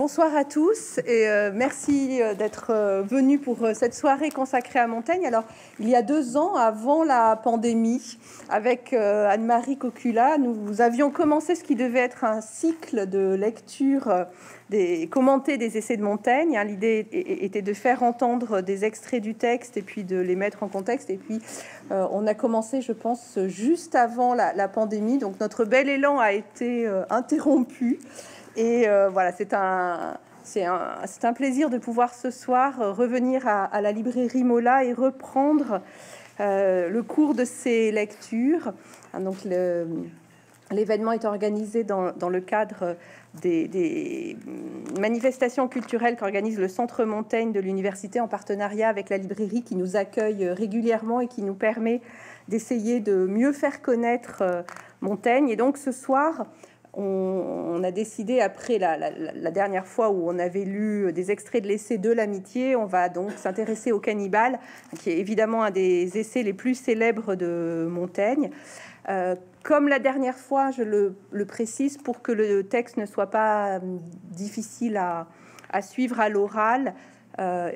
bonsoir à tous et euh, merci euh, d'être euh, venus pour cette soirée consacrée à Montaigne. Alors, il y a deux ans, avant la pandémie, avec Anne-Marie Cocula, nous avions commencé ce qui devait être un cycle de lecture des commentés des essais de Montaigne. Hein, l'idée était de faire entendre des extraits du texte et puis de les mettre en contexte. Et puis, on a commencé, je pense, juste avant la, la, pandémie. Donc, notre bel élan a été interrompu. Et euh, voilà, c'est un, c'est un, un, plaisir de pouvoir ce soir euh, revenir à, la librairie Mola et reprendre euh, le cours de ces lectures. Ah, donc l'événement est organisé dans, dans le cadre des, des, manifestations culturelles qu'organise le Centre Montaigne de l'université en partenariat avec la librairie qui nous accueille régulièrement et qui nous permet d'essayer de mieux faire connaître Montaigne. Et donc ce soir, on, a décidé, après la, dernière fois où on avait lu des extraits de l'essai de l'amitié, on va donc s'intéresser au cannibale, qui est évidemment un des essais les plus célèbres de Montaigne. Euh, comme la dernière fois, je le, précise pour que le texte ne soit pas euh, difficile à, suivre à l'oral. Euh,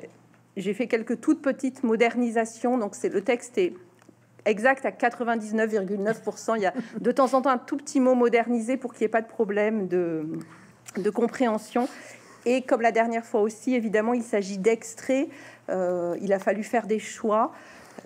j'ai fait quelques toutes petites modernisations, donc c'est le texte est exact à 99,9%. Il y a de temps en temps un tout petit mot modernisé pour qu'il n'y ait pas de problème de, compréhension. Et comme la dernière fois aussi, évidemment, il s'agit d'extraits. Euh, il a fallu faire des choix.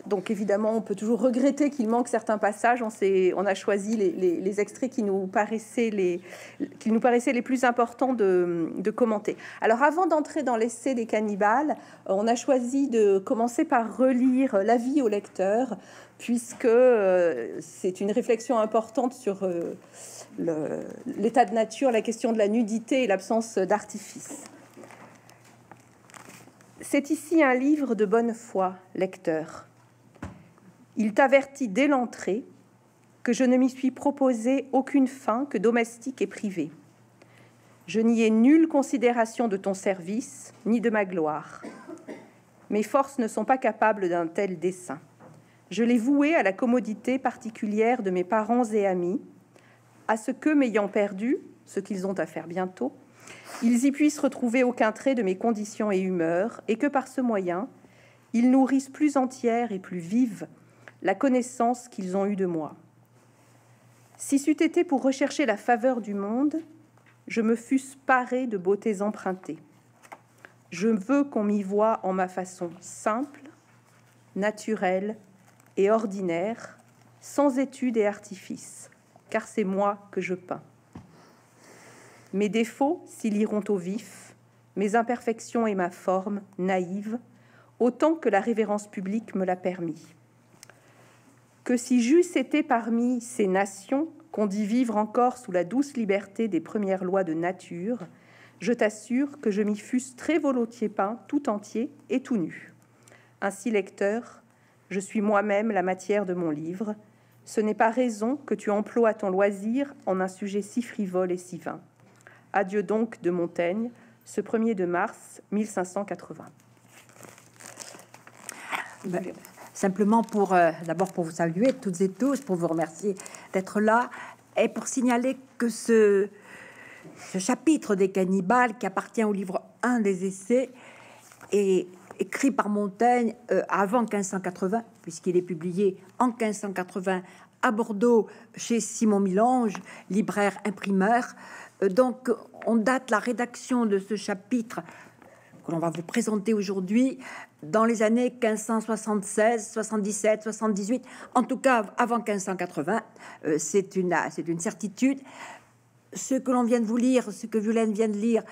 Donc évidemment, on peut toujours regretter qu'il manque certains passages. On, a choisi les, extraits qui nous, paraissaient les, plus importants de, de commenter. Alors avant d'entrer dans l'essai des cannibales, on a choisi de commencer par relire l'avis au lecteur puisque euh, c'est une réflexion importante sur euh, l'état de nature, la question de la nudité et l'absence d'artifice. C'est ici un livre de bonne foi, lecteur. Il t'avertit dès l'entrée que je ne m'y suis proposé aucune fin que domestique et privée. Je n'y ai nulle considération de ton service, ni de ma gloire. Mes forces ne sont pas capables d'un tel dessein. Je l'ai voué à la commodité particulière de mes parents et amis, à ce que, m'ayant perdu, ce qu'ils ont à faire bientôt, ils y puissent retrouver aucun trait de mes conditions et humeurs, et que par ce moyen, ils nourrissent plus entière et plus vive la connaissance qu'ils ont eue de moi. Si c'eût été pour rechercher la faveur du monde, je me fusse paré de beautés empruntées. Je veux qu'on m'y voie en ma façon simple, naturelle et ordinaire, sans étude et artifice, car c'est moi que je peins. Mes défauts s'ils iront au vif, mes imperfections et ma forme naïve, autant que la révérence publique me l'a permis. Que si j'eusse été parmi ces nations qu'on dit vivre encore sous la douce liberté des premières lois de nature, je t'assure que je m'y fusse très volontiers peint tout entier et tout nu. Ainsi, lecteur, je suis moi-même la matière de mon livre. Ce n'est pas raison que tu emploies ton loisir en un sujet si frivole et si vain. Adieu donc de Montaigne, ce 1er de mars 1580. Ben, simplement pour euh, d'abord pour vous saluer toutes et tous, pour vous remercier d'être là et pour signaler que ce, ce chapitre des cannibales qui appartient au livre 1 des essais est écrit par Montaigne euh, avant 1580, puisqu'il est publié en 1580 à Bordeaux chez Simon Milange, libraire imprimeur. Euh, donc, on date la rédaction de ce chapitre que l'on va vous présenter aujourd'hui dans les années 1576, 77, 78, en tout cas avant 1580. Euh, c'est une, c'est une certitude. Ce que l'on vient de vous lire, ce que Violaine vient de lire,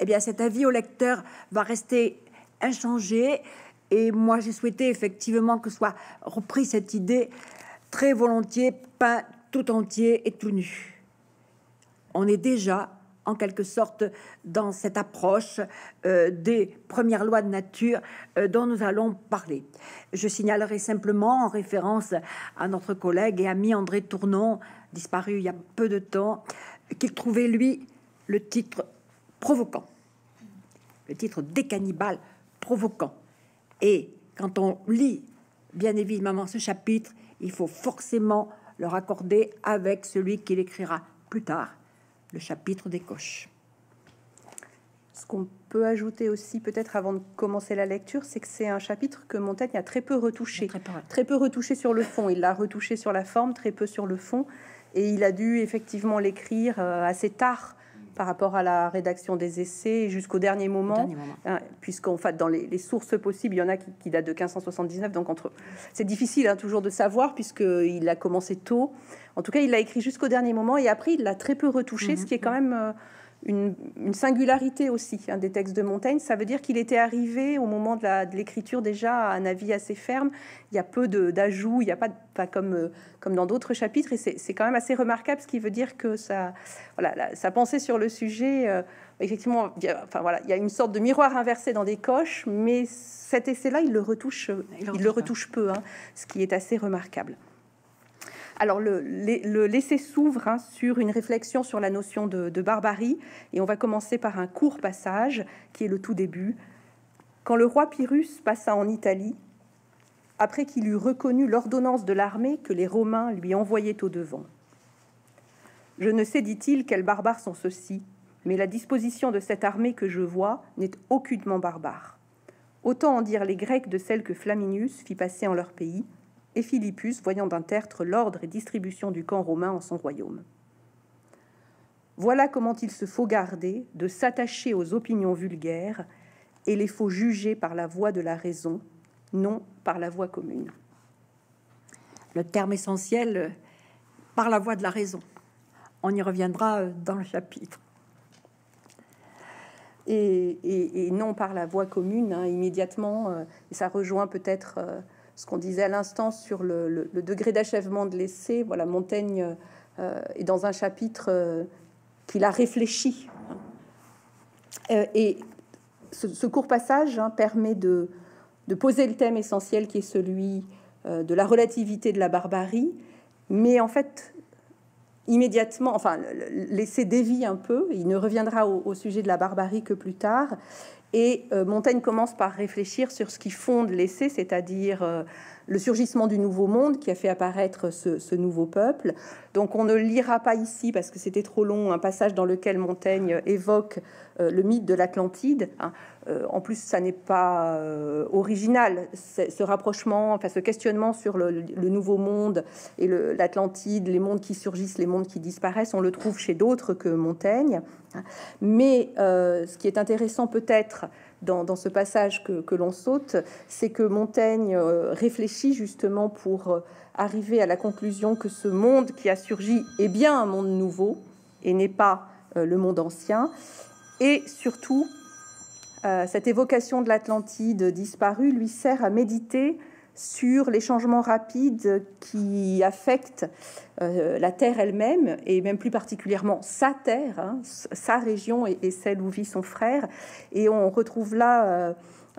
eh bien, cet avis au lecteur va rester inchangé. Et moi, j'ai souhaité effectivement que soit repris cette idée très volontiers, peint tout entier et tout nu. On est déjà en quelque sorte dans cette approche euh, des premières lois de nature euh, dont nous allons parler. Je signalerai simplement en référence à notre collègue et ami André Tournon, disparu il y a peu de temps, qu'il trouvait lui le titre provoquant, le titre des cannibales provoquant. Et quand on lit, bien évidemment, ce chapitre, il faut forcément le raccorder avec celui qu'il écrira plus tard, le chapitre des coches. Ce qu'on peut ajouter aussi, peut-être avant de commencer la lecture, c'est que c'est un chapitre que Montaigne a très peu retouché. Très peu. Très peu retouché sur le fond. Il l'a retouché sur la forme, très peu sur le fond. Et il a dû effectivement l'écrire euh, assez tard par rapport à la rédaction des essais jusqu'au dernier moment, Dernier moment. hein, puisqu'en fait dans les, les sources possibles, il y en a qui, qui datent de 1579, donc entre c'est difficile hein, toujours de savoir puisqu'il a commencé tôt. En tout cas, il l'a écrit jusqu'au dernier moment et après il l'a très peu retouché, Mhm. ce qui est quand même euh, une, une singularité aussi hein, des textes de Montaigne. Ça veut dire qu'il était arrivé au moment de l'écriture déjà à un avis assez ferme. Il y a peu d'ajouts, il n'y a pas, de- pas comme, euh, comme dans d'autres chapitres, et c'est quand même assez remarquable, ce qui veut dire que ça, voilà, la- sa pensée sur le sujet, euh, effectivement, il y a, enfin voilà, il y a une sorte de miroir inversé dans des coches, mais cet essai-là, il le retouche, Il le il le retouche retouche peu, hein, ce qui est assez remarquable. Alors, le, l'essai s'ouvre hein, sur une réflexion sur la notion de, de barbarie, et on va commencer par un court passage qui est le tout début. Quand le roi Pyrrhus passa en Italie, après qu'il eut reconnu l'ordonnance de l'armée que les Romains lui envoyaient au devant. Je ne sais, dit-il, quels barbares sont ceux-ci, mais la disposition de cette armée que je vois n'est aucunement barbare. Autant en dire les Grecs de celle que Flaminius fit passer en leur pays, et Philippus, voyant d'un tertre l'ordre et distribution du camp romain en son royaume. Voilà comment il se faut garder de s'attacher aux opinions vulgaires et les faut juger par la voie de la raison, non par la voie commune. Le terme essentiel, euh, par la voie de la raison. On y reviendra euh, dans le chapitre. et, non par la voie commune hein, immédiatement. euh, ça rejoint peut-être ce qu'on disait à l'instant sur le, degré d'achèvement de l'essai. Voilà, Montaigne euh, est dans un chapitre euh, qu'il a réfléchi. Euh, et ce, court passage hein, permet de, poser le thème essentiel qui est celui de la relativité de la barbarie, mais en fait immédiatement, enfin, l'essai dévie un peu, il ne reviendra au sujet de la barbarie que plus tard. Et euh, Montaigne commence par réfléchir sur ce qui fonde l'essai, c'est-à-dire euh, le surgissement du nouveau monde qui a fait apparaître ce, nouveau peuple. Donc on ne lira pas ici parce que c'était trop long, un passage dans lequel Montaigne évoque euh, le mythe de l'Atlantide. hein. Euh, en plus, ça n'est pas euh, original, ce rapprochement, enfin ce questionnement sur le, nouveau monde et l'Atlantide, les mondes qui surgissent, les mondes qui disparaissent, on le trouve chez d'autres que Montaigne. hein. Mais ce qui est intéressant peut-être dans, ce passage que, l'on saute, c'est que Montaigne euh, réfléchit justement pour euh, arriver à la conclusion que ce monde qui a surgi est bien un monde nouveau et n'est pas euh, le monde ancien. Et surtout, cette évocation de l'Atlantide disparue lui sert à méditer sur les changements rapides qui affectent euh, la Terre elle-même, et même plus particulièrement sa Terre, hein, sa région et, celle où vit son frère. Et on retrouve là euh,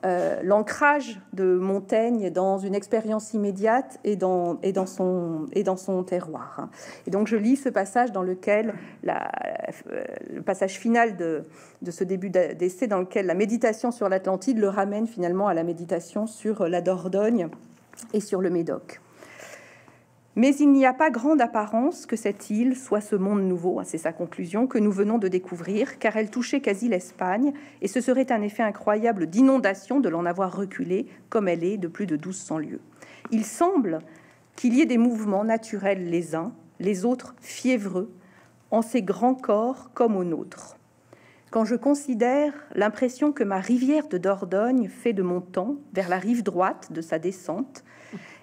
euh, l'ancrage de Montaigne dans une expérience immédiate et dans, son, terroir. Et donc je lis ce passage dans lequel, euh, le passage final de ce début d'essai, dans lequel la méditation sur l'Atlantide le ramène finalement à la méditation sur la Dordogne et sur le Médoc. Mais il n'y a pas grande apparence que cette île soit ce monde nouveau, hein, c'est sa conclusion, que nous venons de découvrir, car elle touchait quasi l'Espagne, et ce serait un effet incroyable d'inondation de l'en avoir reculée, comme elle est, de plus de 1200 lieues. Il semble qu'il y ait des mouvements naturels les uns, les autres fiévreux, en ces grands corps comme au nôtre. Quand je considère l'impression que ma rivière de Dordogne fait de mon temps vers la rive droite de sa descente,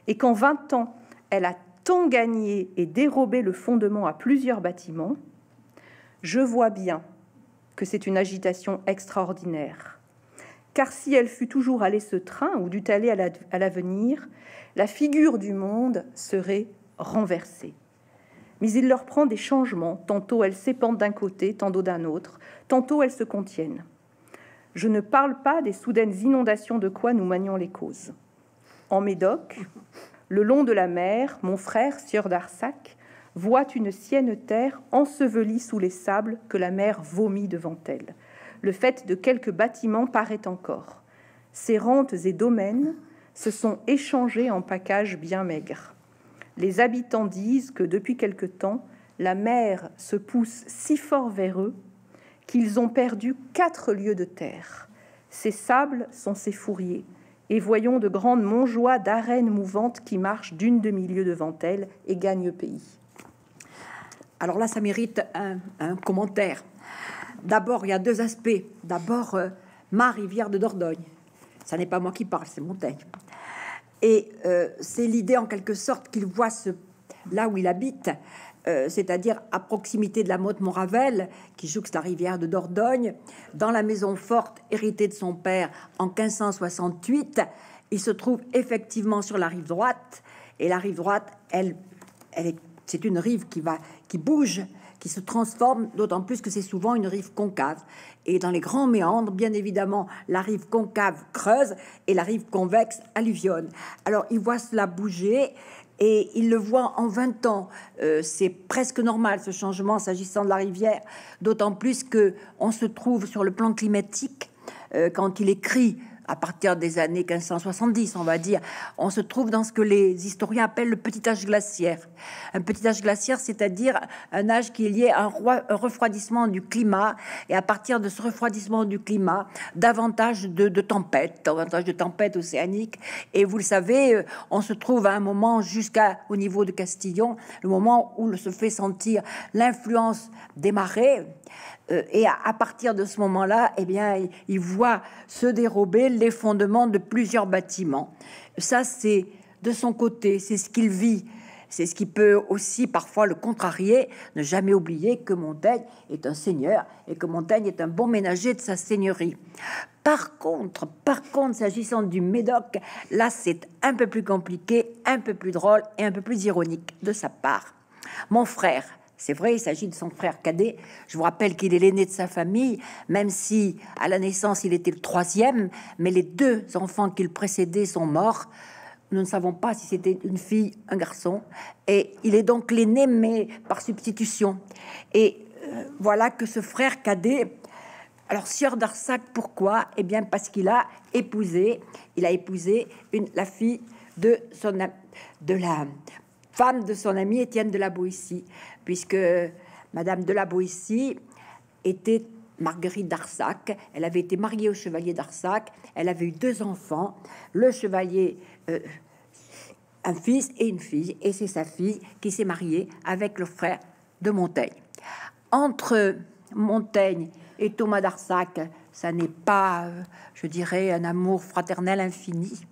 et qu'en 20 ans, elle a tant gagné et dérobé le fondement à plusieurs bâtiments, je vois bien que c'est une agitation extraordinaire. Car si elle fut toujours allée ce train ou dût aller à l'avenir, la figure du monde serait renversée. Mais il leur prend des changements, tantôt elles s'épandent d'un côté, tantôt d'un autre, tantôt elles se contiennent. Je ne parle pas des soudaines inondations de quoi nous manions les causes. En Médoc, le long de la mer, mon frère, sieur d'Arsac, voit une sienne terre ensevelie sous les sables que la mer vomit devant elle. Le fait de quelques bâtiments paraît encore. Ces rentes et domaines se sont échangés en packages bien maigres. Les habitants disent que depuis quelque temps, la mer se pousse si fort vers eux qu'ils ont perdu quatre lieues de terre. Ces sables sont ses fourriers, et voyons de grandes montjoies d'arènes mouvantes qui marchent d'une demi-lieue devant elles et gagnent pays. Alors là, ça mérite un, commentaire. D'abord, il y a deux aspects. D'abord, euh, ma rivière de Dordogne. Ça n'est pas moi qui parle, c'est Montaigne. Et euh, c'est l'idée, en quelque sorte, qu'il voit ce, là où il habite, euh, c'est-à-dire à proximité de la motte Montravel, qui jouxte la rivière de Dordogne, dans la maison forte héritée de son père en 1568. Il se trouve effectivement sur la rive droite, et la rive droite, elle, elle c'est une rive qui va, qui bouge, qui se transforme, d'autant plus que c'est souvent une rive concave. Et dans les grands méandres, bien évidemment, la rive concave creuse et la rive convexe alluvionne. Alors, il voit cela bouger et il le voit en 20 ans. Euh, c'est presque normal ce changement s'agissant de la rivière, d'autant plus que on se trouve sur le plan climatique euh, quand il écrit à partir des années 1570, on va dire, on se trouve dans ce que les historiens appellent le petit âge glaciaire. Un petit âge glaciaire, c'est-à-dire un âge qui est lié à un, refroidissement du climat, et à partir de ce refroidissement du climat, davantage de, tempêtes, davantage de tempêtes océaniques. Et vous le savez, euh, on se trouve à un moment jusqu'au niveau de Castillon, le moment où se fait sentir l'influence des marées. Euh, et à, partir de ce moment-là, eh bien, il, voit se dérober les fondements de plusieurs bâtiments. Ça, c'est de son côté, c'est ce qu'il vit. C'est ce qui peut aussi parfois le contrarier. Ne jamais oublier que Montaigne est un seigneur et que Montaigne est un bon ménager de sa seigneurie. Par contre, par contre, s'agissant du Médoc, là, c'est un peu plus compliqué, un peu plus drôle et un peu plus ironique de sa part. Mon frère, c'est vrai, il s'agit de son frère cadet. Je vous rappelle qu'il est l'aîné de sa famille, même si à la naissance il était le troisième, mais les deux enfants qu'il précédait sont morts. Nous ne savons pas si c'était une fille, un garçon, et il est donc l'aîné, mais par substitution. Et euh, voilà que ce frère cadet, alors sieur d'Arsac, pourquoi? Eh bien parce qu'il a épousé, il a épousé la fille de son de la femme de son ami Étienne de la Boétie puisque Madame de la Boétie était Marguerite d'Arsac. Elle avait été mariée au chevalier d'Arsac. Elle avait eu deux enfants. Le chevalier, euh, un fils et une fille. Et c'est sa fille qui s'est mariée avec le frère de Montaigne. Entre Montaigne et Thomas d'Arsac, ça n'est pas, euh, je dirais, un amour fraternel infini.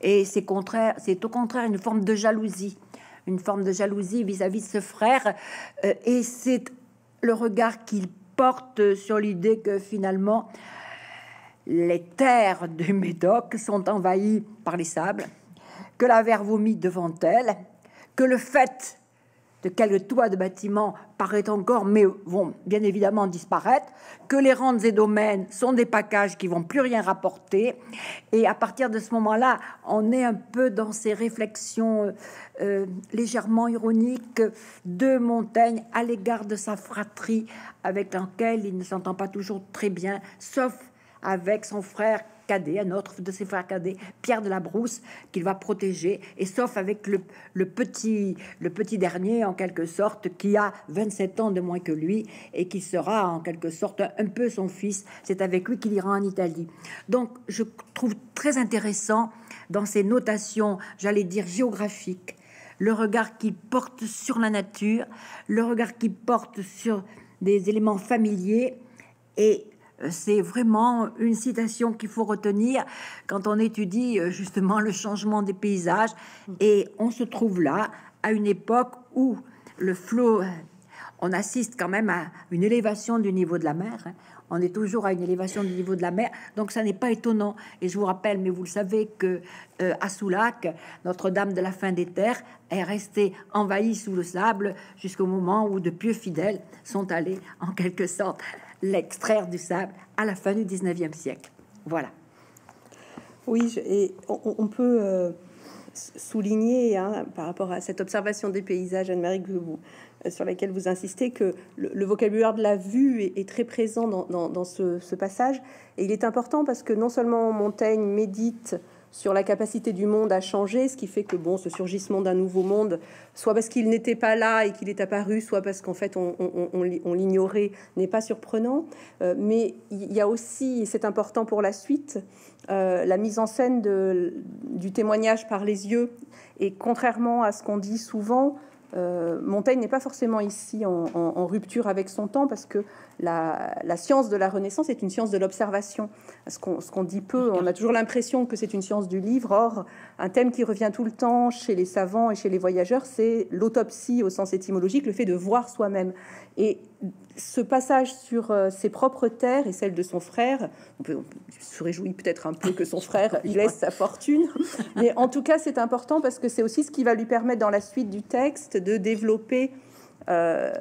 Et c'est au contraire une forme de jalousie une forme de jalousie vis-à-vis de ce frère. Euh, et c'est le regard qu'il porte sur l'idée que finalement les terres du Médoc sont envahies par les sables, que la verre vomit devant elle, que le fait de quelques toits de bâtiments paraît encore, mais vont bien évidemment disparaître, que les rentes et domaines sont des packages qui vont plus rien rapporter. Et à partir de ce moment-là, on est un peu dans ces réflexions euh, euh, légèrement ironiques de Montaigne à l'égard de sa fratrie, avec laquelle il ne s'entend pas toujours très bien, sauf avec son frère cadet, un autre de ses frères cadets, Pierre de la Brousse, qu'il va protéger, et sauf avec le, petit, le petit dernier, en quelque sorte, qui a 27 ans de moins que lui, et qui sera en quelque sorte un peu son fils. C'est avec lui qu'il ira en Italie. Donc, je trouve très intéressant dans ces notations, j'allais dire géographiques, le regard qu'il porte sur la nature, le regard qu'il porte sur des éléments familiers et c'est vraiment une citation qu'il faut retenir quand on étudie euh, justement le changement des paysages. Et on se trouve là à une époque où le flot, euh, on assiste quand même à une élévation du niveau de la mer. Hein. On est toujours à une élévation du niveau de la mer, donc ça n'est pas étonnant. Et je vous rappelle, mais vous le savez, que euh, à Soulac, Notre-Dame de la fin des terres est restée envahie sous le sable jusqu'au moment où de pieux fidèles sont allés, en quelque sorte, l'extraire du sable à la fin du 19e siècle. Voilà. Oui, et on, peut euh, souligner hein, par rapport à cette observation des paysages, Anne-Marie, euh, sur laquelle vous insistez, que le, vocabulaire de la vue est, très présent dans, ce, passage. Et il est important parce que non seulement Montaigne médite sur la capacité du monde à changer, ce qui fait que bon, ce surgissement d'un nouveau monde, soit parce qu'il n'était pas là et qu'il est apparu, soit parce qu'en fait on, l'ignorait, n'est pas surprenant. Euh, mais il y a aussi, c'est important pour la suite, euh, la mise en scène du témoignage par les yeux. Et contrairement à ce qu'on dit souvent, euh, Montaigne n'est pas forcément ici en, rupture avec son temps parce que la, science de la Renaissance est une science de l'observation. Ce qu'on dit peu, on a toujours l'impression que c'est une science du livre. Or, un thème qui revient tout le temps chez les savants et chez les voyageurs, c'est l'autopsie au sens étymologique, le fait de voir soi-même. Et ce passage sur euh, ses propres terres et celle de son frère, on, peut, se réjouit peut-être un peu que son frère laisse sa fortune, mais en tout cas c'est important parce que c'est aussi ce qui va lui permettre dans la suite du texte de développer euh,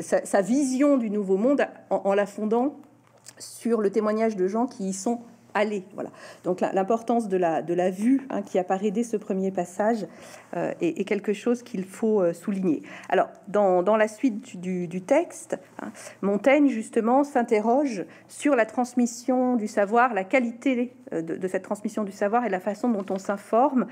sa, vision du nouveau monde en, la fondant sur le témoignage de gens qui y sont aller. Voilà. Donc l'importance de la, de la vue hein, qui apparaît dès ce premier passage euh, est, quelque chose qu'il faut euh, souligner. Alors dans, dans la suite du, du texte, hein, Montaigne justement s'interroge sur la transmission du savoir, la qualité de, cette transmission du savoir et la façon dont on s'informe.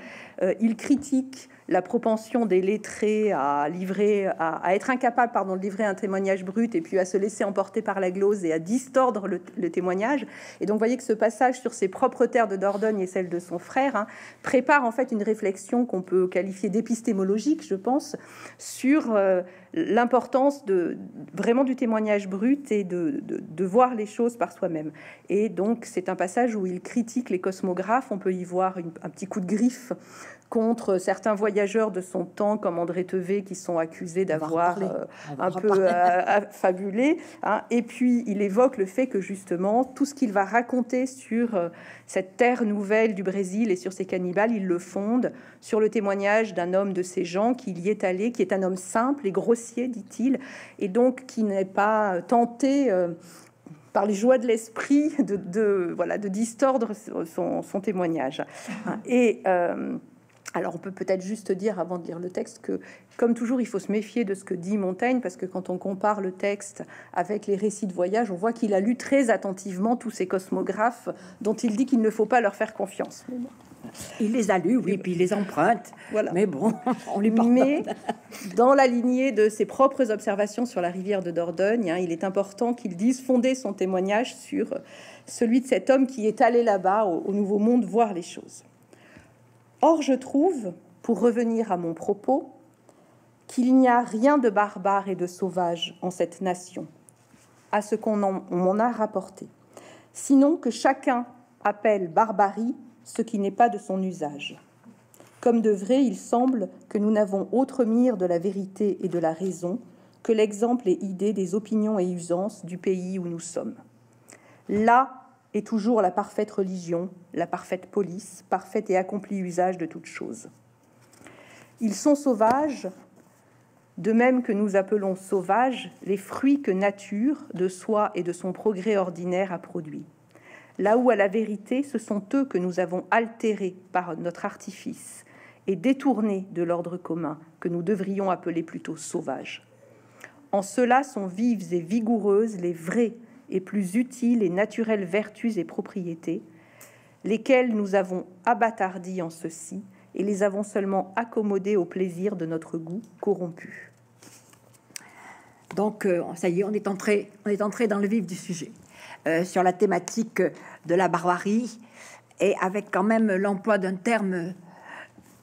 il critique la propension des lettrés à livrer, à, être incapable pardon, de livrer un témoignage brut et puis à se laisser emporter par la glose et à distordre le, témoignage. Et donc, vous voyez que ce passage sur ses propres terres de Dordogne et celle de son frère hein, prépare en fait une réflexion qu'on peut qualifier d'épistémologique, je pense, sur euh, l'importance de vraiment du témoignage brut et de, de voir les choses par soi-même. Et donc, c'est un passage où il critique les cosmographes. On peut y voir un petit coup de griffe contre certains voyageurs de son temps, comme André Tevet, qui sont accusés d'avoir euh, un peu euh, fabulé. Hein. Et puis, il évoque le fait que justement, tout ce qu'il va raconter sur euh, cette terre nouvelle du Brésil et sur ces cannibales, il le fonde sur le témoignage d'un homme de ces gens qui y est allé, qui est un homme simple et grossier, dit-il, et donc qui n'est pas tenté par les joies de l'esprit de, voilà de distordre son, témoignage. Hein. Et alors on peut peut-être juste dire avant de lire le texte que, comme toujours, il faut se méfier de ce que dit Montaigne, parce que quand on compare le texte avec les récits de voyage, on voit qu'il a lu très attentivement tous ces cosmographes dont il dit qu'il ne faut pas leur faire confiance. Il les a lus, oui, puis il les emprunte. Voilà. Mais bon, on les porte. Mais dans la lignée de ses propres observations sur la rivière de Dordogne, hein, il est important qu'il dise fonder son témoignage sur celui de cet homme qui est allé là-bas au Nouveau Monde voir les choses. Or, je trouve, pour revenir à mon propos, qu'il n'y a rien de barbare et de sauvage en cette nation, à ce qu'on m'en a rapporté, sinon que chacun appelle barbarie ce qui n'est pas de son usage. Comme de vrai, il semble que nous n'avons autre mire de la vérité et de la raison que l'exemple et idée des opinions et usances du pays où nous sommes. Là est toujours la parfaite religion, la parfaite police, parfait et accompli usage de toutes choses. Ils sont sauvages, de même que nous appelons sauvages les fruits que nature, de soi et de son progrès ordinaire, a produits. Là où, à la vérité, ce sont eux que nous avons altérés par notre artifice et détournés de l'ordre commun, que nous devrions appeler plutôt sauvages. En cela sont vives et vigoureuses les vrais et plus utiles et naturelles vertus et propriétés, lesquelles nous avons abattardis en ceci et les avons seulement accommodés au plaisir de notre goût corrompu. Donc, euh, ça y est, on est entré, on est entré dans le vif du sujet euh, sur la thématique de la barbarie et avec quand même l'emploi d'un terme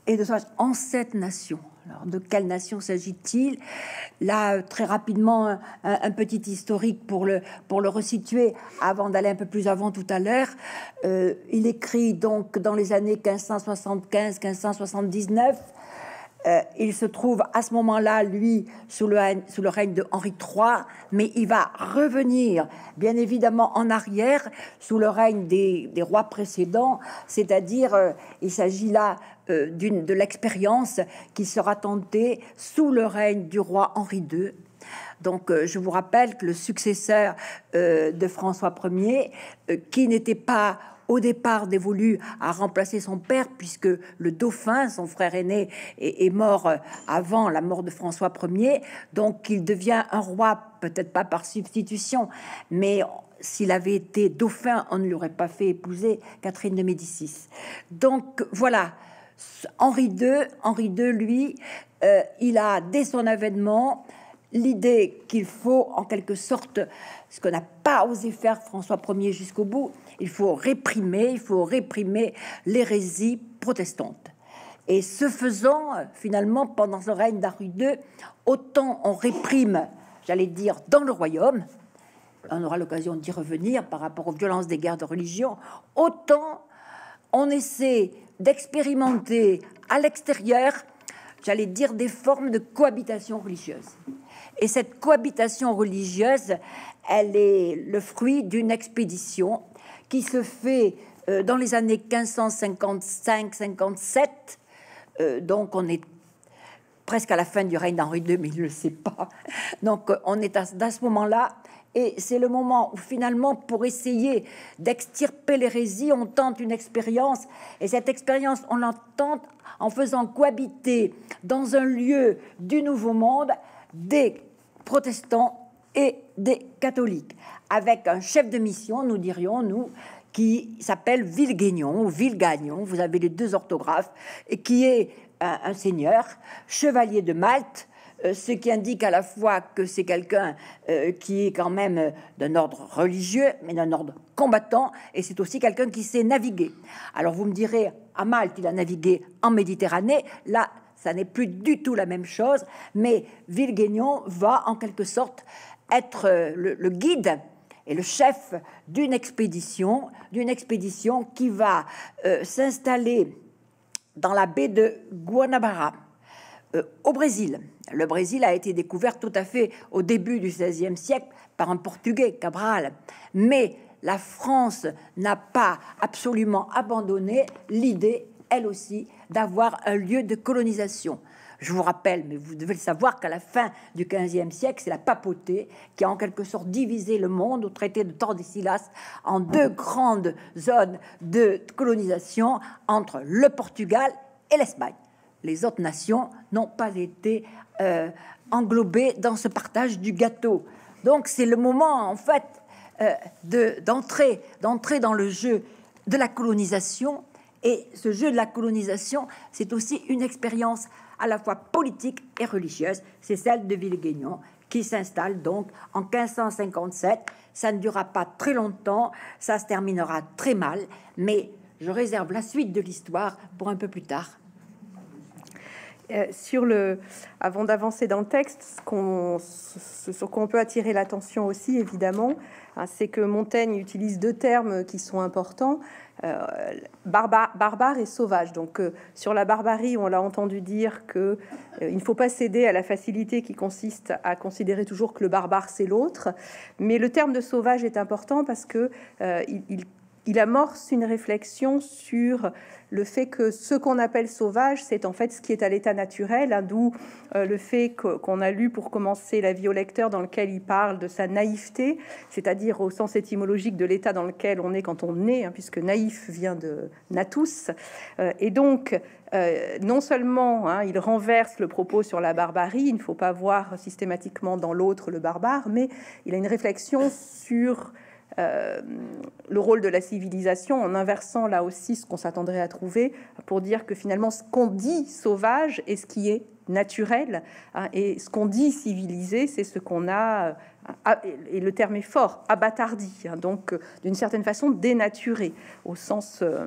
et de en cette nation. Alors, de quelle nation s'agit-il? Là, très rapidement, un, petit historique pour le, pour le resituer avant d'aller un peu plus avant tout à l'heure. Euh, il écrit donc dans les années 1575-1579 euh, il se trouve à ce moment-là, lui, sous le, règne de Henri III, mais il va revenir, bien évidemment, en arrière, sous le règne des, rois précédents, c'est-à-dire, euh, il s'agit là euh, de l'expérience qui sera tentée sous le règne du roi Henri II. Donc, je vous rappelle que le successeur de François Ier, qui n'était pas au départ dévolu à remplacer son père, puisque le dauphin, son frère aîné, est, mort euh, avant la mort de François Ier. Donc il devient un roi, peut-être pas par substitution, mais s'il avait été dauphin, on ne l'aurait pas fait épouser Catherine de Médicis. Donc voilà, Henri II, Henri II, lui, euh, il a dès son avènement l'idée qu'il faut en quelque sorte ce qu'on n'a pas osé faire François Ier jusqu'au bout, il faut réprimer, il faut réprimer l'hérésie protestante. Et ce faisant, finalement, pendant le règne d'Henri II, autant on réprime, j'allais dire, dans le royaume, on aura l'occasion d'y revenir par rapport aux violences des guerres de religion, autant on essaie d'expérimenter à l'extérieur, j'allais dire, des formes de cohabitation religieuse. Et cette cohabitation religieuse, elle est le fruit d'une expédition qui se fait euh, dans les années 1555-57. Euh, donc on est presque à la fin du règne d'Henri II, mais il ne le sait pas. Donc on est à, à ce moment-là et c'est le moment où finalement, pour essayer d'extirper l'hérésie, on tente une expérience. Et cette expérience, on l'entend en faisant cohabiter dans un lieu du Nouveau Monde des protestants et des catholiques, avec un chef de mission, nous dirions, nous, qui s'appelle Villegaignon ou Villegagnon, vous avez les deux orthographes, et qui est un seigneur, chevalier de Malte, euh, ce qui indique à la fois que c'est quelqu'un euh, qui est quand même euh, d'un ordre religieux, mais d'un ordre combattant, et c'est aussi quelqu'un qui sait naviguer. Alors vous me direz, à Malte, il a navigué en Méditerranée, là, ça n'est plus du tout la même chose, mais Villegaignon va en quelque sorte être le, guide et le chef d'une expédition, d'une expédition qui va s'installer dans la baie de Guanabara, au Brésil. Le Brésil a été découvert tout à fait au début du XVIe siècle par un Portugais, Cabral. Mais la France n'a pas absolument abandonné l'idée, elle aussi, d'avoir un lieu de colonisation. Je vous rappelle, mais vous devez le savoir, qu'à la fin du XVe siècle, c'est la papauté qui a en quelque sorte divisé le monde au traité de Tordesillas en deux grandes zones de colonisation entre le Portugal et l'Espagne. Les autres nations n'ont pas été euh, englobés dans ce partage du gâteau. Donc c'est le moment en fait euh, de d'entrer d'entrer dans le jeu de la colonisation. Et ce jeu de la colonisation, c'est aussi une expérience à la fois politique et religieuse. C'est celle de Villegaignon qui s'installe donc en 1557. Ça ne durera pas très longtemps, ça se terminera très mal, mais je réserve la suite de l'histoire pour un peu plus tard. Euh, sur le, avant d'avancer dans le texte, ce, sur quoi on peut attirer l'attention aussi, évidemment, hein, c'est que Montaigne utilise deux termes qui sont importants euh, barbare, et sauvage. Donc, euh, sur la barbarie, on l'a entendu dire que il ne faut pas céder à la facilité qui consiste à considérer toujours que le barbare c'est l'autre. Mais le terme de sauvage est important parce que il il amorce une réflexion sur le fait que ce qu'on appelle sauvage, c'est en fait ce qui est à l'état naturel, hein, d'où euh, le fait qu'on a lu pour commencer la vie au lecteur dans lequel il parle de sa naïveté, c'est-à-dire au sens étymologique de l'état dans lequel on est quand on est, hein, puisque naïf vient de natus. Euh, et donc, euh, non seulement hein, il renverse le propos sur la barbarie, il ne faut pas voir systématiquement dans l'autre le barbare, mais il a une réflexion sur euh, le rôle de la civilisation en inversant là aussi ce qu'on s'attendrait à trouver pour dire que finalement ce qu'on dit sauvage est ce qui est naturel hein, et ce qu'on dit civilisé c'est ce qu'on a euh, et le terme est fort abattardi hein, donc d'une certaine façon dénaturé au sens euh, euh,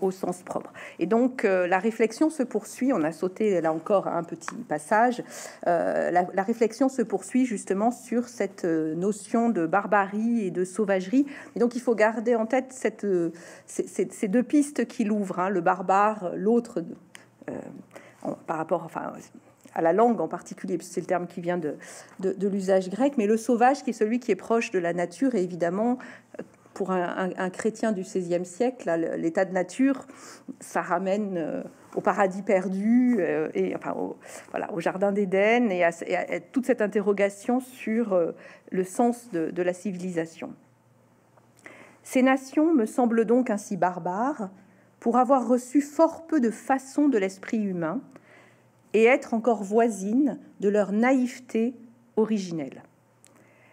au sens propre. Et donc euh, la réflexion se poursuit, on a sauté là encore un petit passage, euh, la, réflexion se poursuit justement sur cette notion de barbarie et de sauvagerie. Et donc il faut garder en tête ces, deux pistes qu'il ouvre, hein, le barbare, l'autre, par rapport enfin, à la langue en particulier, c'est le terme qui vient de, de l'usage grec, mais le sauvage qui est celui qui est proche de la nature et évidemment pour un, chrétien du XVIe siècle, l'état de nature, ça ramène euh, au paradis perdu euh, et enfin au, jardin d'Éden et, à, toute cette interrogation sur euh, le sens de, la civilisation. Ces nations me semblent donc ainsi barbares pour avoir reçu fort peu de façons de l'esprit humain et être encore voisines de leur naïveté originelle.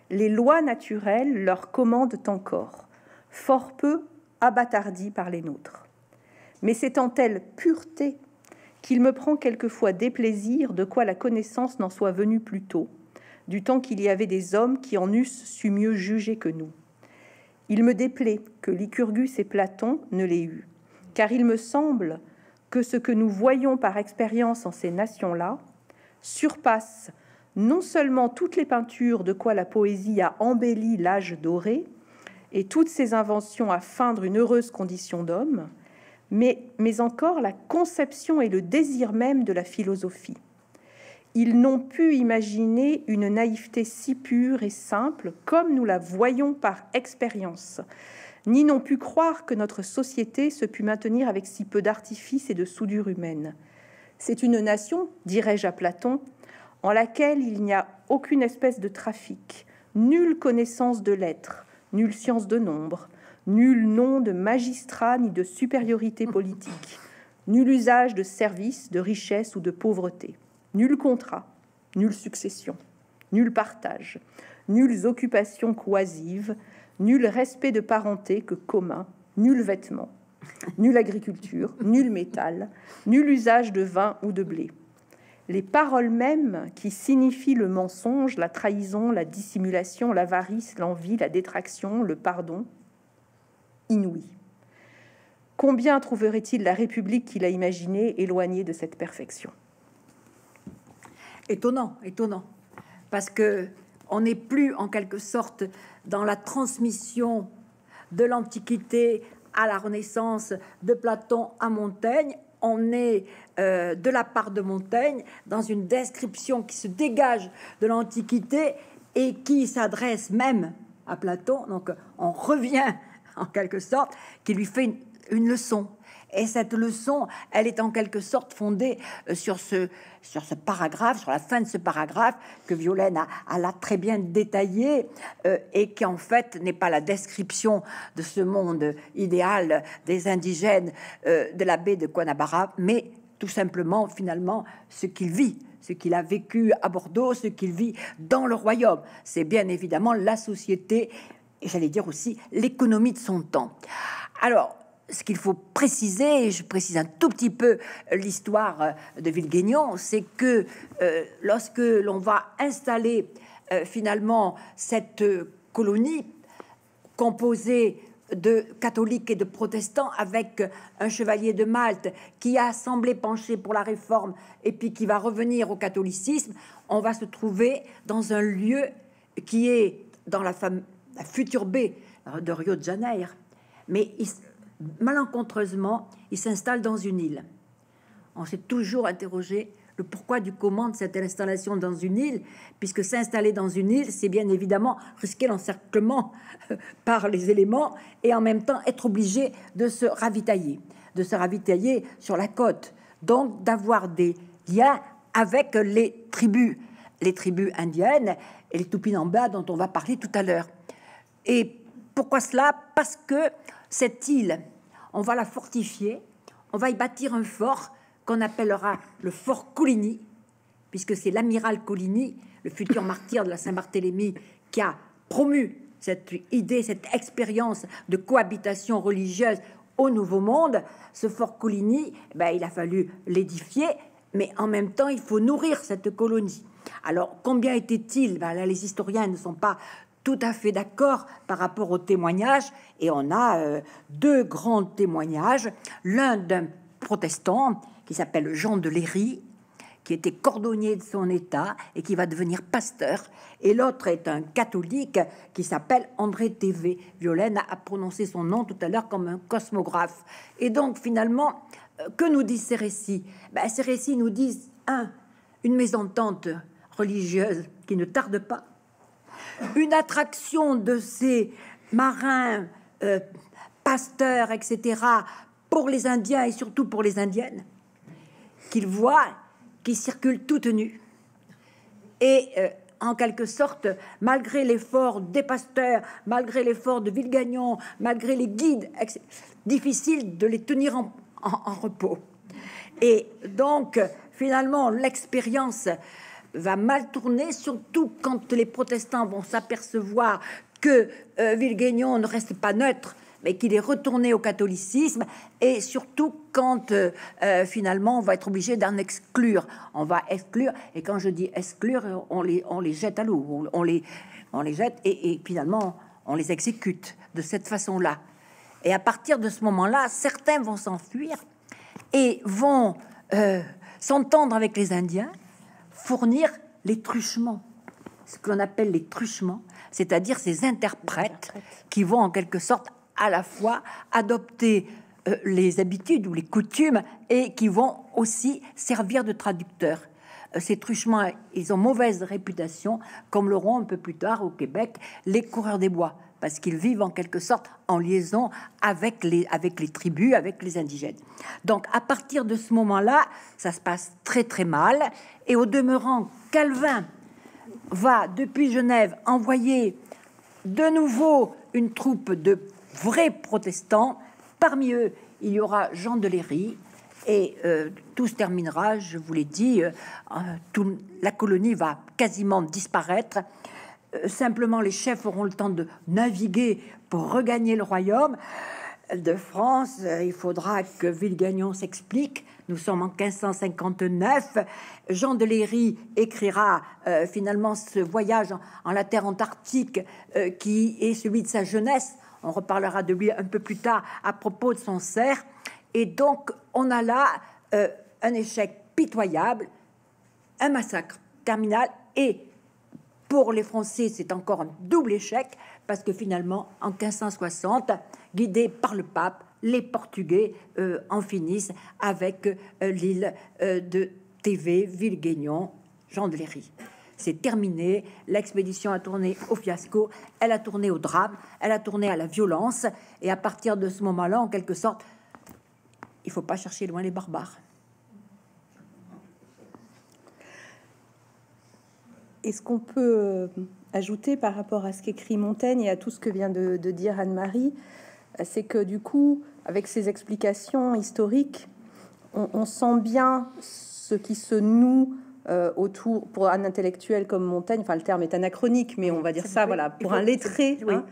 les lois naturelles leur commandent encore, fort peu abattardis par les nôtres. Mais c'est en telle pureté qu'il me prend quelquefois déplaisir de quoi la connaissance n'en soit venue plus tôt, du temps qu'il y avait des hommes qui en eussent su mieux juger que nous. Il me déplaît que Lycurgus et Platon ne l'aient eu, car il me semble que ce que nous voyons par expérience en ces nations-là surpasse non seulement toutes les peintures de quoi la poésie a embelli l'âge doré et toutes ses inventions à feindre une heureuse condition d'homme, mais, mais encore la conception et le désir même de la philosophie. Ils n'ont pu imaginer une naïveté si pure et simple comme nous la voyons par expérience, ni n'ont pu croire que notre société se put maintenir avec si peu d'artifice et de soudure humaine. C'est une nation, dirais-je à Platon, en laquelle il n'y a aucune espèce de trafic, nulle connaissance de lettres, nulle science de nombre, nul nom de magistrat ni de supériorité politique, nul usage de service, de richesse ou de pauvreté, nul contrat, nulle succession, nul partage, nulles occupations coisives, nul respect de parenté que commun, nul vêtement, nulle agriculture, nul métal, nul usage de vin ou de blé. Les paroles mêmes qui signifient le mensonge, la trahison, la dissimulation, l'avarice, l'envie, la détraction, le pardon, inouï. Combien trouverait-il la République qu'il a imaginée éloignée de cette perfection? Étonnant, étonnant, parce que on n'est plus en quelque sorte dans la transmission de l'Antiquité à la Renaissance, de Platon à Montaigne. On est euh, de la part de Montaigne dans une description qui se dégage de l'Antiquité et qui s'adresse même à Platon. Donc on revient en quelque sorte, qui lui fait une, leçon. Et cette leçon, elle est en quelque sorte fondée euh, sur ce, sur ce paragraphe, sur la fin de ce paragraphe que Violaine a, très bien détaillé euh, et qui en fait n'est pas la description de ce monde idéal des indigènes euh, de la baie de Guanabara, mais tout simplement finalement ce qu'il vit, ce qu'il a vécu à Bordeaux, ce qu'il vit dans le royaume. C'est bien évidemment la société et j'allais dire aussi l'économie de son temps. Alors, ce qu'il faut préciser, et je précise un tout petit peu l'histoire euh, de Villeguignon, c'est que euh, lorsque l'on va installer euh, finalement cette colonie composée de catholiques et de protestants avec un chevalier de Malte qui a semblé pencher pour la réforme et puis qui va revenir au catholicisme, on va se trouver dans un lieu qui est dans la, fam la future baie de Rio de Janeiro. Mais malencontreusement, il s'installe dans une île. On s'est toujours interrogé le pourquoi du comment de cette installation dans une île, puisque s'installer dans une île, c'est bien évidemment risquer l'encerclement par les éléments et en même temps être obligé de se ravitailler, de se ravitailler sur la côte, donc d'avoir des liens avec les tribus, les tribus indiennes et les Tupinamba dont on va parler tout à l'heure. Et pourquoi cela? Parce que cette île, on va la fortifier, on va y bâtir un fort qu'on appellera le fort Coligny, puisque c'est l'amiral Coligny, le futur martyr de la Saint-Barthélemy, qui a promu cette idée, cette expérience de cohabitation religieuse au Nouveau Monde. Ce fort Coligny, ben, il a fallu l'édifier, mais en même temps, il faut nourrir cette colonie. Alors, combien était-il? Ben, Là, les historiens ne sont pas tout à fait d'accord par rapport aux témoignages. Et on a euh, deux grands témoignages. L'un d'un protestant qui s'appelle Jean de Léry, qui était cordonnier de son État et qui va devenir pasteur. Et l'autre est un catholique qui s'appelle André TV. Violaine a prononcé son nom tout à l'heure comme un cosmographe. Et donc finalement, euh, que nous disent ces récits? Ben, Ces récits nous disent, un, une mésentente religieuse qui ne tarde pas une attraction de ces marins, euh, pasteurs, etc., pour les Indiens et surtout pour les Indiennes, qu'ils voient, qui circulent toutes nues. Et euh, en quelque sorte, malgré l'effort des pasteurs, malgré l'effort de Villegagnon, malgré les guides, difficile de les tenir en repos. Et donc, finalement, l'expérience va mal tourner, surtout quand les protestants vont s'apercevoir que euh, ne reste pas neutre, mais qu'il est retourné au catholicisme, et surtout quand euh, euh, finalement on va être obligé d'en exclure. On va exclure, et quand je dis exclure, on les, on les jette à l'eau, on, les, on les jette, et, finalement on les exécute de cette façon-là. Et à partir de ce moment-là, certains vont s'enfuir et vont euh, s'entendre avec les Indiens, fournir les truchements, ce qu'on appelle les truchements, c'est-à-dire ces interprètes. qui vont en quelque sorte à la fois adopter euh, les habitudes ou les coutumes et qui vont aussi servir de traducteurs. Euh, ces truchements, ils ont mauvaise réputation, comme l'auront un peu plus tard au Québec les coureurs des bois, parce qu'ils vivent en quelque sorte en liaison avec les, avec les tribus, avec les indigènes. Donc à partir de ce moment-là, ça se passe très très mal. Et au demeurant, Calvin va depuis Genève envoyer de nouveau une troupe de vrais protestants. Parmi eux, il y aura Jean de Léry. Et euh, tout se terminera, je vous l'ai dit, euh, tout, la colonie va quasiment disparaître. Euh, simplement, les chefs auront le temps de naviguer pour regagner le royaume de France. Il faudra que Villegagnon s'explique. Nous sommes en 1559. Jean de Léry écrira finalement ce voyage en, la terre antarctique qui est celui de sa jeunesse on reparlera de lui un peu plus tard à propos de son cerf. Et donc, on a là euh, un échec pitoyable, un massacre terminal. Et pour les Français, c'est encore un double échec parce que finalement, en 1560, guidés par le pape, les Portugais euh, en finissent avec euh, l'île de TV, Villeguignon, Jean de Léry c'est terminé. L'expédition a tourné au fiasco, elle a tourné au drame, elle a tourné à la violence. Et à partir de ce moment-là, en quelque sorte, il faut pas chercher loin les barbares. Est-ce qu'on peut euh, ajouter par rapport à ce qu'écrit Montaigne et à tout ce que vient de, dire Anne-Marie, c'est que du coup, avec ces explications historiques, on, on sent bien ce qui se noue euh, autour, pour un intellectuel comme Montaigne, enfin le terme est anachronique, mais on va dire ça, voilà, pour un lettré, hein,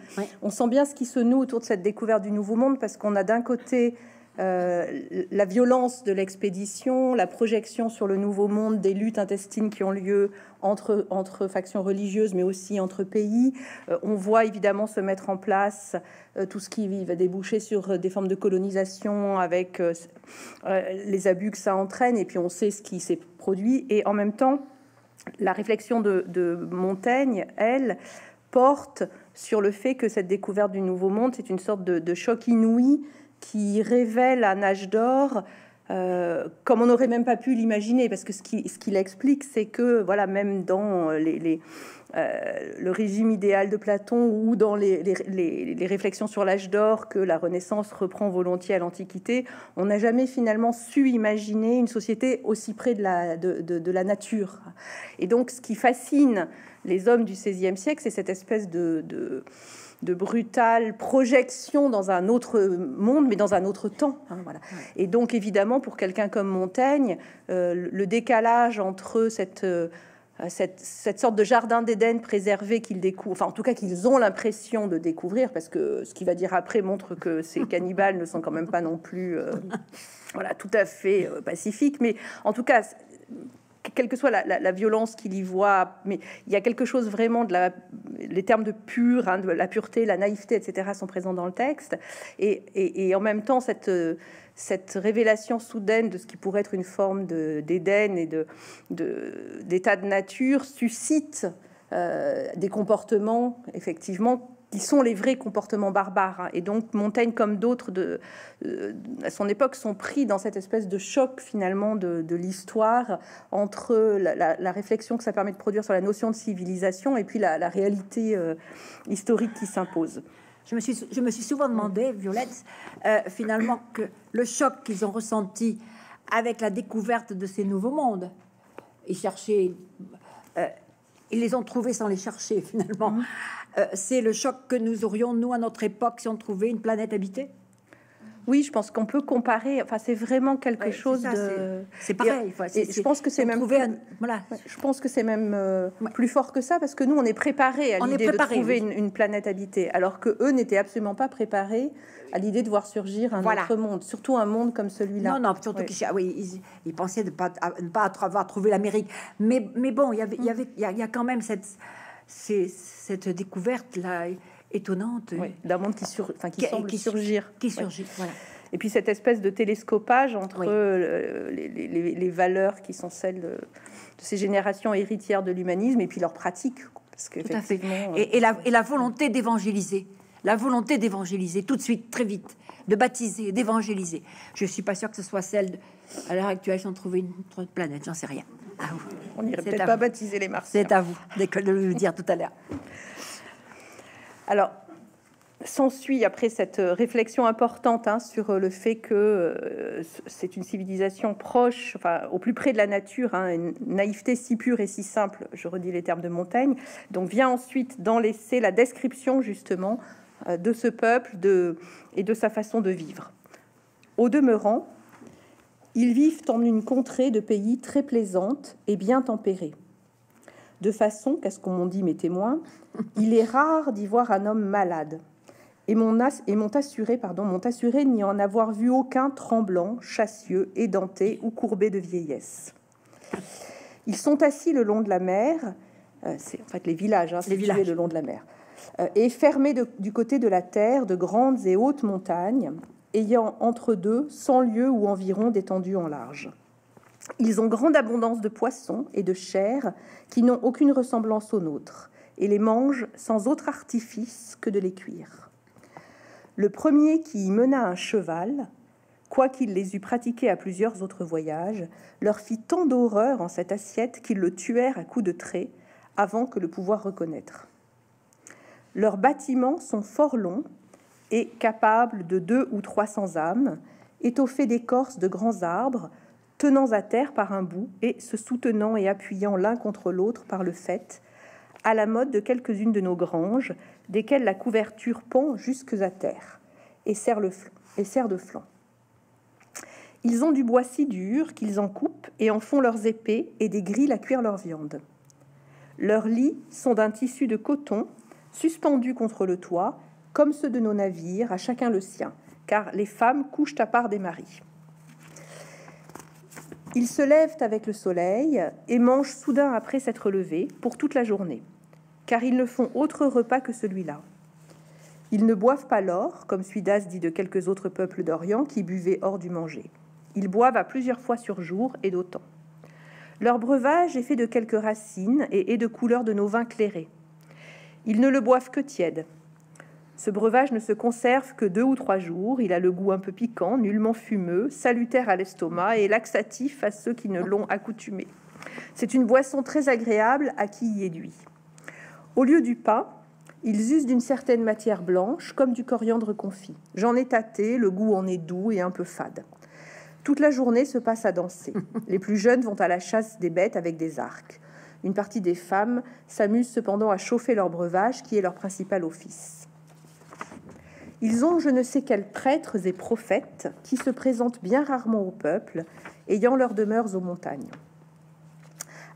on sent bien ce qui se noue autour de cette découverte du Nouveau Monde, parce qu'on a d'un côté euh, la violence de l'expédition, la projection sur le Nouveau Monde des luttes intestines qui ont lieu entre, entre factions religieuses, mais aussi entre pays. Euh, on voit évidemment se mettre en place euh, tout ce qui va déboucher sur des formes de colonisation avec les abus que ça entraîne, et puis on sait ce qui s'est produit. Et en même temps, la réflexion de, de Montaigne, elle, porte sur le fait que cette découverte du Nouveau Monde, c'est une sorte de, de choc inouï qui révèle un âge d'or euh, comme on n'aurait même pas pu l'imaginer, parce que ce qu'il ce explique, c'est que voilà, même dans les, euh, le régime idéal de Platon ou dans les, les réflexions sur l'âge d'or que la Renaissance reprend volontiers à l'Antiquité, on n'a jamais finalement su imaginer une société aussi près de la, de, de, la nature. Et donc, ce qui fascine les hommes du XVIe siècle, c'est cette espèce de, de de brutale projection dans un autre monde, mais dans un autre temps. Hein, voilà. Et donc, évidemment, pour quelqu'un comme Montaigne, euh, le décalage entre cette, euh, cette, cette, sorte de jardin d'Éden préservé qu'ils découvrent, enfin, en tout cas, qu'ils ont l'impression de découvrir, parce que ce qu'il va dire après montre que ces cannibales ne sont quand même pas non plus. Euh, voilà, tout à fait pacifiques, mais en tout cas, quelle que soit la, violence qu'il y voit, mais il y a quelque chose vraiment de la, les termes de pur, hein, de la pureté, la naïveté, etc. sont présents dans le texte, et, en même temps cette cette révélation soudaine de ce qui pourrait être une forme d'Éden et d'état de, nature suscite euh, des comportements effectivement qui sont les vrais comportements barbares. Hein. Et donc Montaigne, comme d'autres de, euh, à son époque, sont pris dans cette espèce de choc finalement de, l'histoire entre la, réflexion que ça permet de produire sur la notion de civilisation et puis la, réalité euh, historique qui s'impose. Je me, suis, je me suis souvent demandé, Violette, euh, finalement, que le choc qu'ils ont ressenti avec la découverte de ces nouveaux mondes, ils cherchaient, ils les ont trouvés sans les chercher finalement. Mmh. Euh, c'est le choc que nous aurions, nous, à notre époque, si on trouvait une planète habitée? Oui, je pense qu'on peut comparer. Enfin, c'est vraiment quelque Ouais, chose ça, de. C'est pareil. enfin, Et c'est- je pense que c'est même plus- un- voilà. Ouais, Je pense que c'est même euh, Ouais. plus fort que ça parce que nous, on est préparés à l'idée de trouver oui. une, une planète habitée, alors que eux n'étaient absolument pas préparés à l'idée de voir surgir un Voilà. autre monde, surtout un monde comme celui-là. Non, non, surtout Oui. qu'ils oui, ils, ils pensaient de pas, à- ne pas avoir trouvé l'Amérique. Mais, mais bon, il y avait, il y avait, il y a, il y a quand même cette, cette découverte là étonnante Oui, d'un monde qui, sur, enfin, qui, Qui- semble qui- surgir. qui Ouais. surgit. Voilà. Et puis cette espèce de télescopage entre Oui. euh, les, les- les- les valeurs qui sont celles de, de ces générations héritières de l'humanisme et puis leurs pratiques. Parce que Tout à fait. euh, Et, et la, et la volonté d'évangéliser, la volonté d'évangéliser tout de suite, très vite, de baptiser, d'évangéliser. Je suis pas sûre que ce soit celle de- à l'heure actuelle si on trouvait une autre planète, j'en sais rien. À vous. on n'irait peut-être pas baptiser les Martiens. C'est à vous de le dire tout à l'heure. Alors, s'ensuit après cette euh, réflexion importante hein, sur euh, le fait que euh, c'est une civilisation proche, enfin au plus près de la nature, hein, une naïveté si pure et si simple, je redis les termes de Montaigne. Donc vient ensuite dans l'essai la description justement de ce peuple et de sa façon de vivre. Au demeurant, ils vivent en une contrée de pays très plaisante et bien tempérée. De façon qu'à ce qu'on m'en dit mes témoins, il est rare d'y voir un homme malade. Et m'ont as- et m'ont assuré, pardon, m'ont assuré n'y en avoir vu aucun tremblant, chassieux, édenté ou courbé de vieillesse. Ils sont assis le long de la mer, euh, c'est en fait les villages, hein, Les villages. le long de la mer, euh, et fermés de- du côté de la terre de grandes et hautes montagnes, ayant entre deux cent lieues ou environ d'étendue en large. Ils ont grande abondance de poissons et de chair qui n'ont aucune ressemblance aux nôtres, et les mangent sans autre artifice que de les cuire. Le premier qui y mena un cheval, quoiqu'il les eût pratiqués à plusieurs autres voyages, leur fit tant d'horreur en cette assiette qu'ils le tuèrent à coups de trait avant que le pouvoir reconnaître. Leurs bâtiments sont fort longs et capables de deux ou trois cents âmes, étoffés d'écorces de grands arbres, tenant à terre par un bout et se soutenant et appuyant l'un contre l'autre par le fait, à la mode de quelques-unes de nos granges, desquelles la couverture pend jusque à terre et sert, de flanc. Ils ont du bois si dur qu'ils en coupent et en font leurs épées et des grilles à cuire leur viande. Leurs lits sont d'un tissu de coton, suspendus contre le toit, comme ceux de nos navires, à chacun le sien, car les femmes couchent à part des maris. Ils se lèvent avec le soleil et mangent soudain après s'être levés pour toute la journée, car ils ne font autre repas que celui-là. Ils ne boivent pas l'or, comme Suidas dit de quelques autres peuples d'Orient qui buvaient hors du manger. Ils boivent à plusieurs fois sur jour et d'autant. Leur breuvage est fait de quelques racines et est de couleur de nos vins clairés. Ils ne le boivent que tiède. Ce breuvage ne se conserve que deux ou trois jours. Il a le goût un peu piquant, nullement fumeux, salutaire à l'estomac et laxatif à ceux qui ne l'ont accoutumé. C'est une boisson très agréable à qui y est duit. Au lieu du pain, ils usent d'une certaine matière blanche, comme du coriandre confit. J'en ai tâté, le goût en est doux et un peu fade. Toute la journée se passe à danser. Les plus jeunes vont à la chasse des bêtes avec des arcs. Une partie des femmes s'amuse cependant à chauffer leur breuvage, qui est leur principal office. Ils ont je ne sais quels prêtres et prophètes qui se présentent bien rarement au peuple, ayant leurs demeures aux montagnes.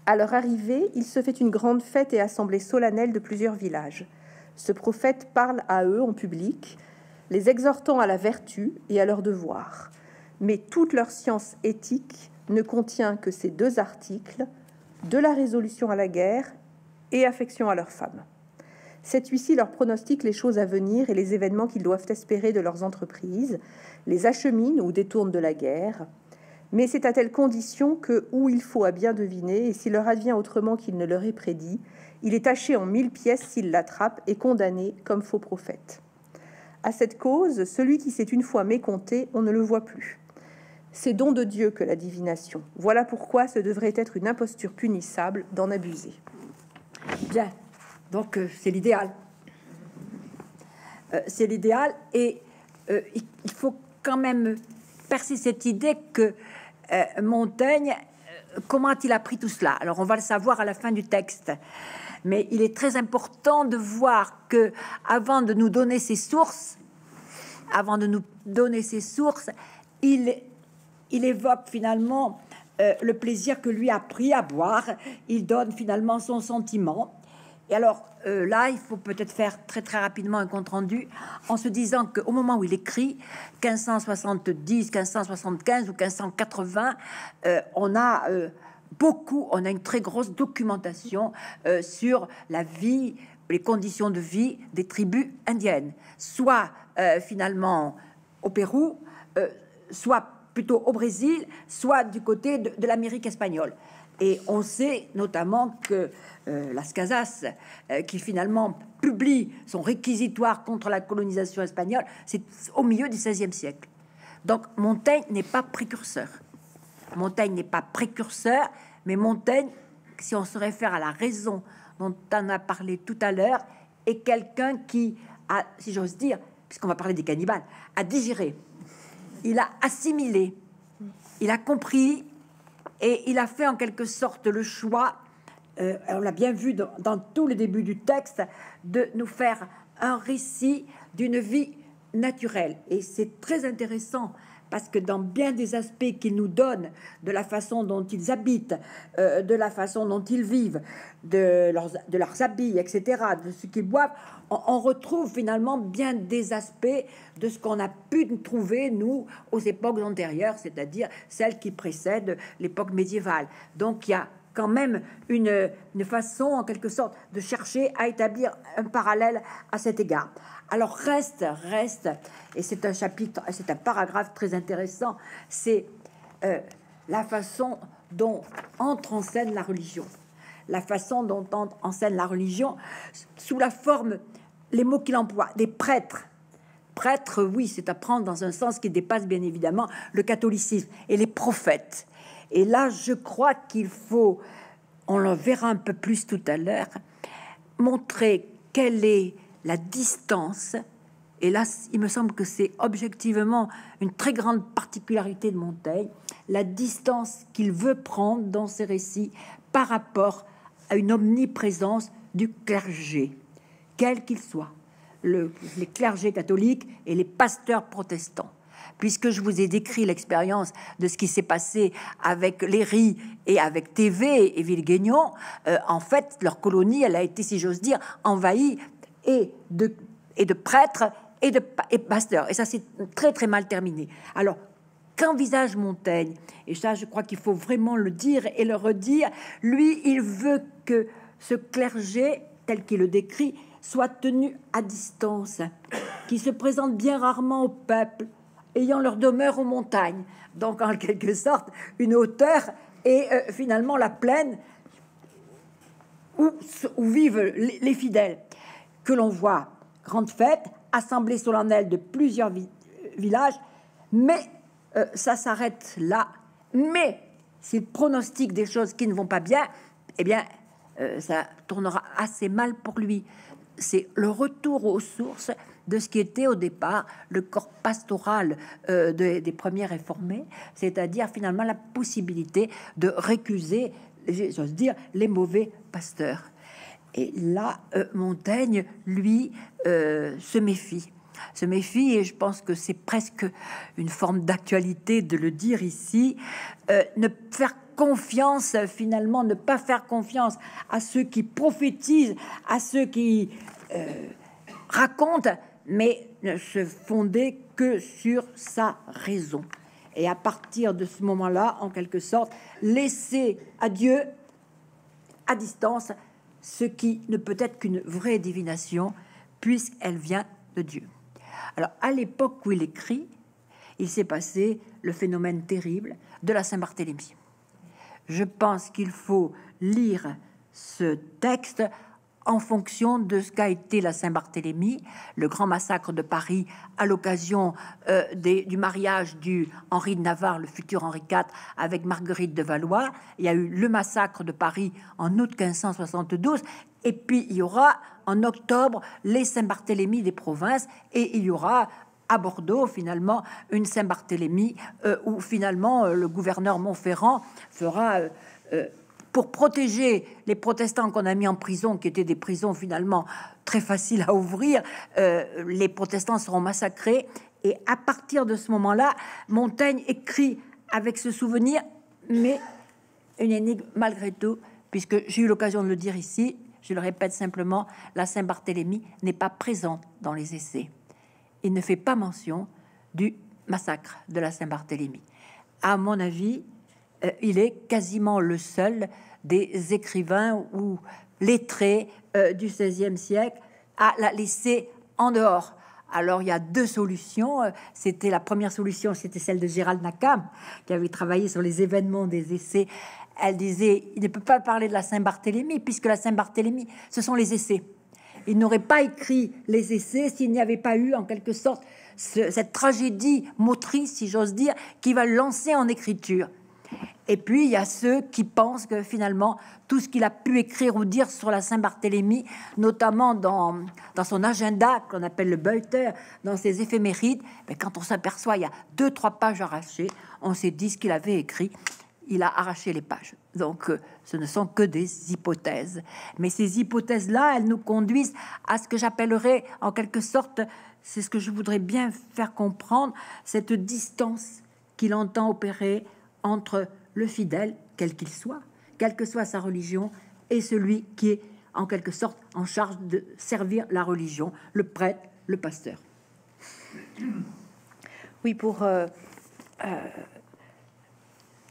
À leur arrivée, il se fait une grande fête et assemblée solennelle de plusieurs villages. Ce prophète parle à eux en public, les exhortant à la vertu et à leur devoir. Mais toute leur science éthique ne contient que ces deux articles, de la résolution à la guerre et affection à leurs femmes. Cet huici leur pronostique les choses à venir et les événements qu'ils doivent espérer de leurs entreprises, les achemine ou détourne de la guerre, mais c'est à telle condition que, où il faut à bien deviner, et s'il leur advient autrement qu'il ne leur est prédit, il est taché en mille pièces s'il l'attrape et condamné comme faux prophète. À cette cause, celui qui s'est une fois mécompté, on ne le voit plus. C'est don de Dieu que la divination. Voilà pourquoi ce devrait être une imposture punissable d'en abuser. Bien, donc euh, c'est l'idéal. Euh, c'est l'idéal et euh, il faut quand même percer cette idée que Montaigne, comment a-t-il appris tout cela? Alors on va le savoir à la fin du texte. Mais il est très important de voir que, avant de nous donner ces sources, avant de nous donner ses sources, il, évoque finalement le plaisir que lui a pris à boire. Il donne finalement son sentiment. Et alors euh, là, il faut peut-être faire très très rapidement un compte rendu en se disant qu'au moment où il écrit 1570, 1575 ou 1580, euh, on a beaucoup, on a une très grosse documentation sur la vie, les conditions de vie des tribus indiennes, soit finalement au Pérou, soit plutôt au Brésil, soit du côté de, l'Amérique espagnole. Et on sait notamment que euh, Las Casas, euh, qui finalement publie son réquisitoire contre la colonisation espagnole, c'est au milieu du XVIe siècle. Donc Montaigne n'est pas précurseur. Montaigne n'est pas précurseur, mais Montaigne, si on se réfère à la raison dont on a parlé tout à l'heure, est quelqu'un qui a, si j'ose dire, puisqu'on va parler des cannibales, a digéré il a assimilé, il a compris et il a fait en quelque sorte le choix, euh, on l'a bien vu dans, dans, tout le début du texte, de nous faire un récit d'une vie naturelle. Et c'est très intéressant parce que dans bien des aspects qu'ils nous donnent, de la façon dont ils habitent, euh, de la façon dont ils vivent, de leurs, habits, etc., de ce qu'ils boivent, on, retrouve finalement bien des aspects de ce qu'on a pu trouver, nous, aux époques antérieures, c'est-à-dire celles qui précèdent l'époque médiévale. Donc il y a quand même une, façon, en quelque sorte, de chercher à établir un parallèle à cet égard. Alors reste, reste, et c'est un chapitre, c'est un paragraphe très intéressant, c'est euh, la façon dont entre en scène la religion, la façon dont entre en scène la religion sous la forme, les mots qu'il emploie, des prêtres. Prêtres, oui, c'est à prendre dans un sens qui dépasse bien évidemment le catholicisme et les prophètes. Et là, je crois qu'il faut, on le verra un peu plus tout à l'heure, montrer quelle est la distance. Et là, il me semble que c'est objectivement une très grande particularité de Montaigne, la distance qu'il veut prendre dans ses récits par rapport à une omniprésence du clergé, quel qu'il soit, le, les clergés catholiques et les pasteurs protestants puisque je vous ai décrit l'expérience de ce qui s'est passé avec les riz et avec TV et Villeguignon, euh, en fait, leur colonie, elle a été, si j'ose dire, envahie et de, et de prêtres et de et pasteurs. Et ça, c'est très, très mal terminé. Alors, qu'envisage Montaigne? Et ça, je crois qu'il faut vraiment le dire et le redire. Lui, il veut que ce clergé, tel qu'il le décrit, soit tenu à distance, qui se présente bien rarement au peuple, ayant leur demeure aux montagnes, donc en quelque sorte une hauteur et euh, finalement la plaine où, vivent les, fidèles, que l'on voit grande fête, assemblée solennelle de plusieurs villages, mais euh, ça s'arrête là. Mais s'il pronostique des choses qui ne vont pas bien, eh bien, euh, ça tournera assez mal pour lui. C'est le retour aux sources de ce qui était au départ le corps pastoral euh, des premiers réformés, c'est-à-dire finalement la possibilité de récuser, j'ose dire, les mauvais pasteurs. Et là, euh, Montaigne, lui, euh, se méfie se méfie, et je pense que c'est presque une forme d'actualité de le dire ici, ne faire confiance, finalement, ne pas faire confiance à ceux qui prophétisent, à ceux qui racontent, mais ne se fonder que sur sa raison. Et à partir de ce moment-là, en quelque sorte, laisser à Dieu, à distance, ce qui ne peut être qu'une vraie divination, puisqu'elle vient de Dieu. Alors, à l'époque où il écrit, il s'est passé le phénomène terrible de la Saint-Barthélemy. Je pense qu'il faut lire ce texte en fonction de ce qu'a été la Saint-Barthélemy, le grand massacre de Paris à l'occasion euh, du mariage du Henri de Navarre, le futur Henri IV, avec Marguerite de Valois. Il y a eu le massacre de Paris en août 1572, et puis il y aura en octobre les Saint-Barthélemy des provinces, et il y aura à Bordeaux, finalement, une Saint-Barthélemy euh, où finalement euh, le gouverneur Montferrand fera pour protéger les protestants qu'on a mis en prison, qui étaient des prisons finalement très faciles à ouvrir, euh, les protestants seront massacrés Et à partir de ce moment-là, Montaigne écrit avec ce souvenir, mais une énigme malgré tout, puisque j'ai eu l'occasion de le dire ici, je le répète simplement, la Saint-Barthélemy n'est pas présente dans les essais. Il ne fait pas mention du massacre de la Saint-Barthélemy. À mon avis, il est quasiment le seul des écrivains ou lettrés euh, du XVIe siècle à la laisser en dehors. Alors il y a deux solutions. Euh, c'était la première solution, c'était celle de Gérald Nakam, qui avait travaillé sur les événements des essais. Elle disait, il ne peut pas parler de la Saint-Barthélemy, puisque la Saint-Barthélemy, ce sont les essais. Il n'aurait pas écrit les essais s'il n'y avait pas eu, en quelque sorte, cette tragédie motrice, si j'ose dire, qui va lancer en écriture. Et puis, il y a ceux qui pensent que finalement, tout ce qu'il a pu écrire ou dire sur la Saint-Barthélemy, notamment dans, dans son agenda qu'on appelle le Beuter, dans ses éphémérides, mais quand on s'aperçoit, il y a deux, trois pages arrachées, on s'est dit ce qu'il avait écrit. Il a arraché les pages. Donc, euh, ce ne sont que des hypothèses. Mais ces hypothèses-là, elles nous conduisent à ce que j'appellerais en quelque sorte, c'est ce que je voudrais bien faire comprendre, cette distance qu'il entend opérer entre le fidèle, quel qu'il soit, quelle que soit sa religion, et celui qui est en quelque sorte en charge de servir la religion, le prêtre, le pasteur. Oui, pour euh, euh,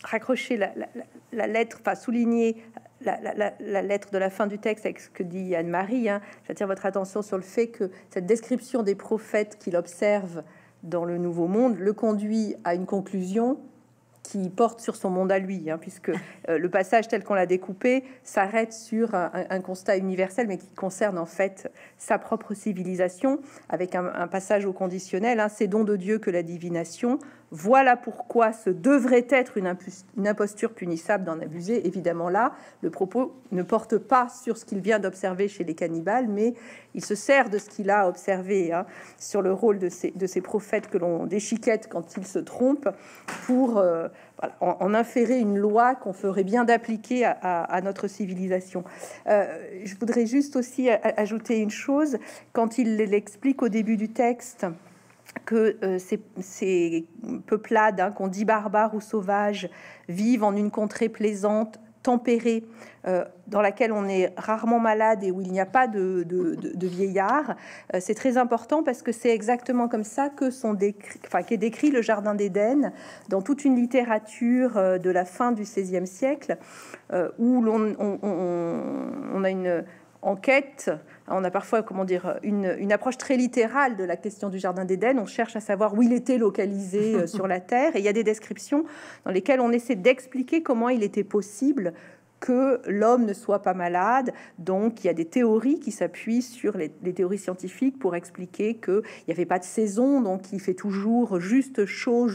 raccrocher la, lettre, enfin souligner la, lettre de la fin du texte avec ce que dit Anne-Marie, hein, j'attire votre attention sur le fait que cette description des prophètes qu'il observe dans le Nouveau Monde le conduit à une conclusion qui porte sur son monde à lui, hein, puisque euh, le passage tel qu'on l'a découpé s'arrête sur un, constat universel, mais qui concerne en fait sa propre civilisation, avec un, passage au conditionnel, hein, c'est don de Dieu que la divination, voilà pourquoi ce devrait être une, imposture punissable d'en abuser. Évidemment, là, le propos ne porte pas sur ce qu'il vient d'observer chez les cannibales, mais il se sert de ce qu'il a observé hein, sur le rôle de ces, prophètes que l'on déchiquette quand ils se trompent pour euh, en, inférer une loi qu'on ferait bien d'appliquer à, notre civilisation. Euh, je voudrais juste aussi ajouter une chose quand il l'explique au début du texte que euh, ces, peuplades hein, qu'on dit barbares ou sauvages vivent en une contrée plaisante, tempérée, euh, dans laquelle on est rarement malade et où il n'y a pas de, vieillards. Euh, c'est très important parce que c'est exactement comme ça que sont décrit, enfin, qu'est décrit le Jardin d'Éden dans toute une littérature de la fin du XVIe siècle, où l'on on, a une enquête on a parfois, comment dire, une, approche très littérale de la question du jardin d'Éden. On cherche à savoir où il était localisé euh, sur la terre, et il y a des descriptions dans lesquelles on essaie d'expliquer comment il était possible que l'homme ne soit pas malade. Donc, il y a des théories qui s'appuient sur les, théories scientifiques pour expliquer qu'il n'y avait pas de saison, donc il fait toujours juste chaud,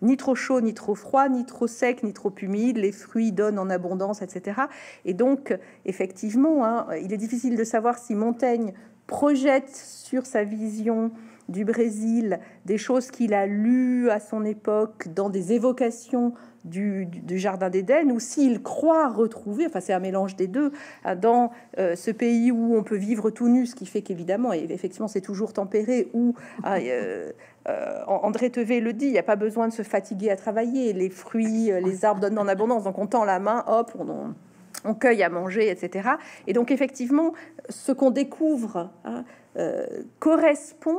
ni trop chaud, ni trop froid, ni trop sec, ni trop humide. Les fruits donnent en abondance, etc. Et donc, effectivement, hein, il est difficile de savoir si Montaigne projette sur sa vision du Brésil des choses qu'il a lues à son époque dans des évocations du, Jardin d'Éden, ou s'il croit retrouver, enfin c'est un mélange des deux, hein, dans euh, ce pays où on peut vivre tout nu, ce qui fait qu'évidemment, et effectivement c'est toujours tempéré, où hein, euh, euh, André Tevet le dit, il n'y a pas besoin de se fatiguer à travailler, les fruits, les arbres donnent en abondance, donc on tend la main, hop, on, cueille à manger, etc. Et donc effectivement, ce qu'on découvre hein, correspond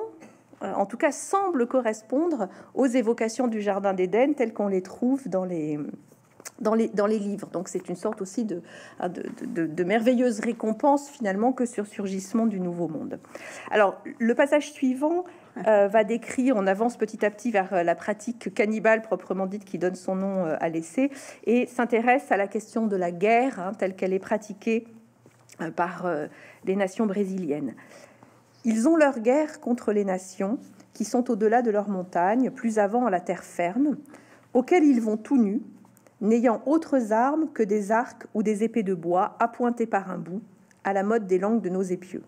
en tout cas semble correspondre aux évocations du Jardin d'Éden telles qu'on les trouve dans les, dans les, dans les livres. Donc c'est une sorte aussi de, ah, de, merveilleuse récompense finalement que sur surgissement du Nouveau Monde. Alors le passage suivant euh, va décrire, on avance petit à petit vers euh, la pratique cannibale proprement dite qui donne son nom à l'essai et s'intéresse à la question de la guerre hein, telle qu'elle est pratiquée par les nations brésiliennes. Ils ont leur guerre contre les nations qui sont au-delà de leurs montagnes, plus avant à la terre ferme, auxquelles ils vont tout nus, n'ayant autres armes que des arcs ou des épées de bois appointées par un bout, à la mode des langues de nos épieux.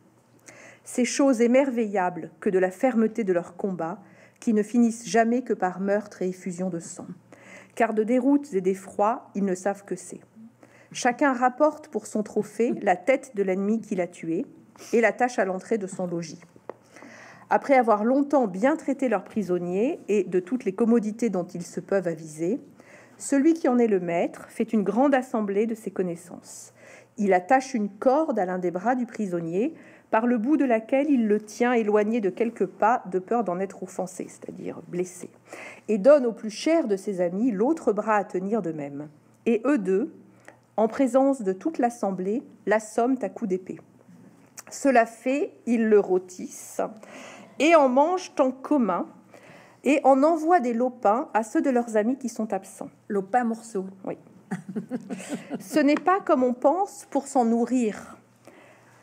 Ces choses émerveillables que de la fermeté de leur combat, qui ne finissent jamais que par meurtre et effusion de sang. Car de déroutes et d'effrois, ils ne savent que c'est. Chacun rapporte pour son trophée la tête de l'ennemi qu'il a tué, et l'attache à l'entrée de son logis. Après avoir longtemps bien traité leurs prisonniers et de toutes les commodités dont ils se peuvent aviser, celui qui en est le maître fait une grande assemblée de ses connaissances. Il attache une corde à l'un des bras du prisonnier, par le bout de laquelle il le tient éloigné de quelques pas, de peur d'en être offensé, c'est-à-dire blessé, et donne au plus cher de ses amis l'autre bras à tenir de même. Et eux deux, en présence de toute l'assemblée, l'assomment à coups d'épée. Cela fait, ils le rôtissent et en mangent en commun et en envoient des lopins à ceux de leurs amis qui sont absents. Lopins morceaux. Oui. Ce n'est pas comme on pense pour s'en nourrir,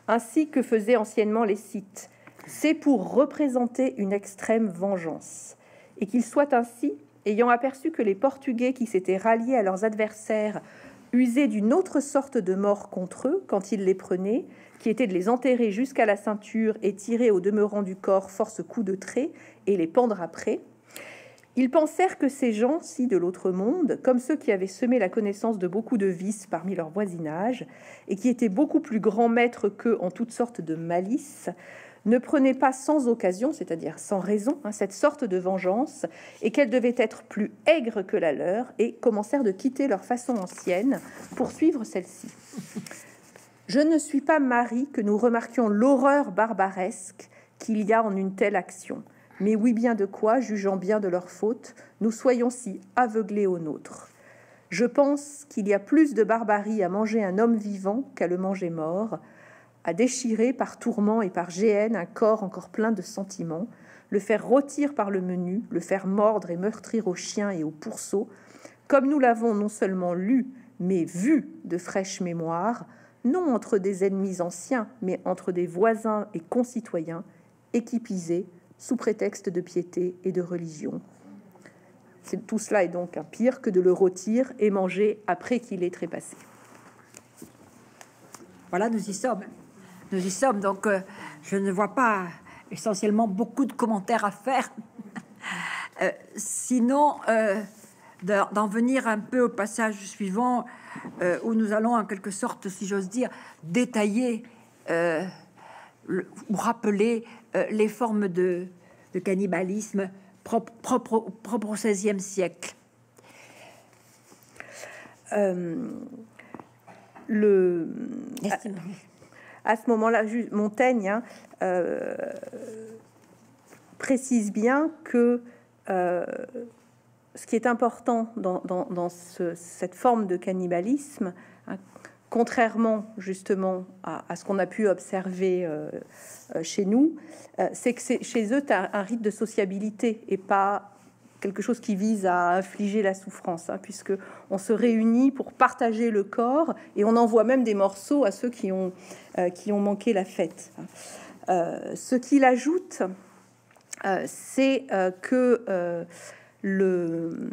ainsi que faisaient anciennement les Scythes. C'est pour représenter une extrême vengeance. Et qu'il soit ainsi, ayant aperçu que les Portugais qui s'étaient ralliés à leurs adversaires usaient d'une autre sorte de mort contre eux quand ils les prenaient, qui était de les enterrer jusqu'à la ceinture et tirer au demeurant du corps force coups de trait et les pendre après, ils pensèrent que ces gens-ci de l'autre monde, comme ceux qui avaient semé la connaissance de beaucoup de vices parmi leur voisinage, et qui étaient beaucoup plus grands maîtres qu'eux en toutes sortes de malices, ne prenaient pas sans occasion, c'est-à-dire sans raison, hein, cette sorte de vengeance, et qu'elle devait être plus aigre que la leur, et commencèrent de quitter leur façon ancienne pour suivre celle-ci. Je ne suis pas Marie que nous remarquions l'horreur barbaresque qu'il y a en une telle action mais oui bien de quoi, jugeant bien de leur faute, nous soyons si aveuglés au nôtre. Je pense qu'il y a plus de barbarie à manger un homme vivant qu'à le manger mort, à déchirer par tourment et par géhenne un corps encore plein de sentiments, le faire rôtir par le menu, le faire mordre et meurtrir aux chiens et aux pourceaux, comme nous l'avons non seulement lu, mais vu de fraîche mémoire, non entre des ennemis anciens, mais entre des voisins et concitoyens, équipisés, sous prétexte de piété et de religion. Tout cela est donc un pire que de le rôtir et manger après qu'il ait trépassé. Voilà, nous y sommes. Nous y sommes, donc euh, je ne vois pas essentiellement beaucoup de commentaires à faire. Euh, sinon, euh, d'en venir un peu au passage suivant, où nous allons en quelque sorte, si j'ose dire, détailler ou rappeler euh, les formes de, cannibalisme propres propre, au XVIe siècle. Euh, le, à, ce moment-là, Montaigne hein, euh, précise bien que ce qui est important dans, cette forme de cannibalisme, hein, contrairement justement à, ce qu'on a pu observer euh, euh, chez nous, euh, c'est que chez eux, tu as un rite de sociabilité et pas quelque chose qui vise à infliger la souffrance, hein, puisque on se réunit pour partager le corps et on envoie même des morceaux à ceux qui ont, qui ont manqué la fête. ce qu'il ajoute, c'est que le,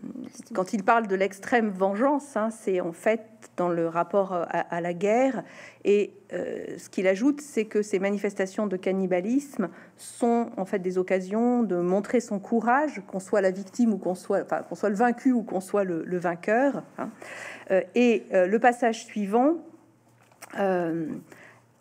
quand il parle de l'extrême vengeance, hein, c'est en fait dans le rapport à, la guerre. Et euh, ce qu'il ajoute, c'est que ces manifestations de cannibalisme sont en fait des occasions de montrer son courage, qu'on soit la victime ou qu'on soit, enfin, qu'on soit le vaincu ou qu'on soit le, vainqueur. Hein. Euh, et euh, le passage suivant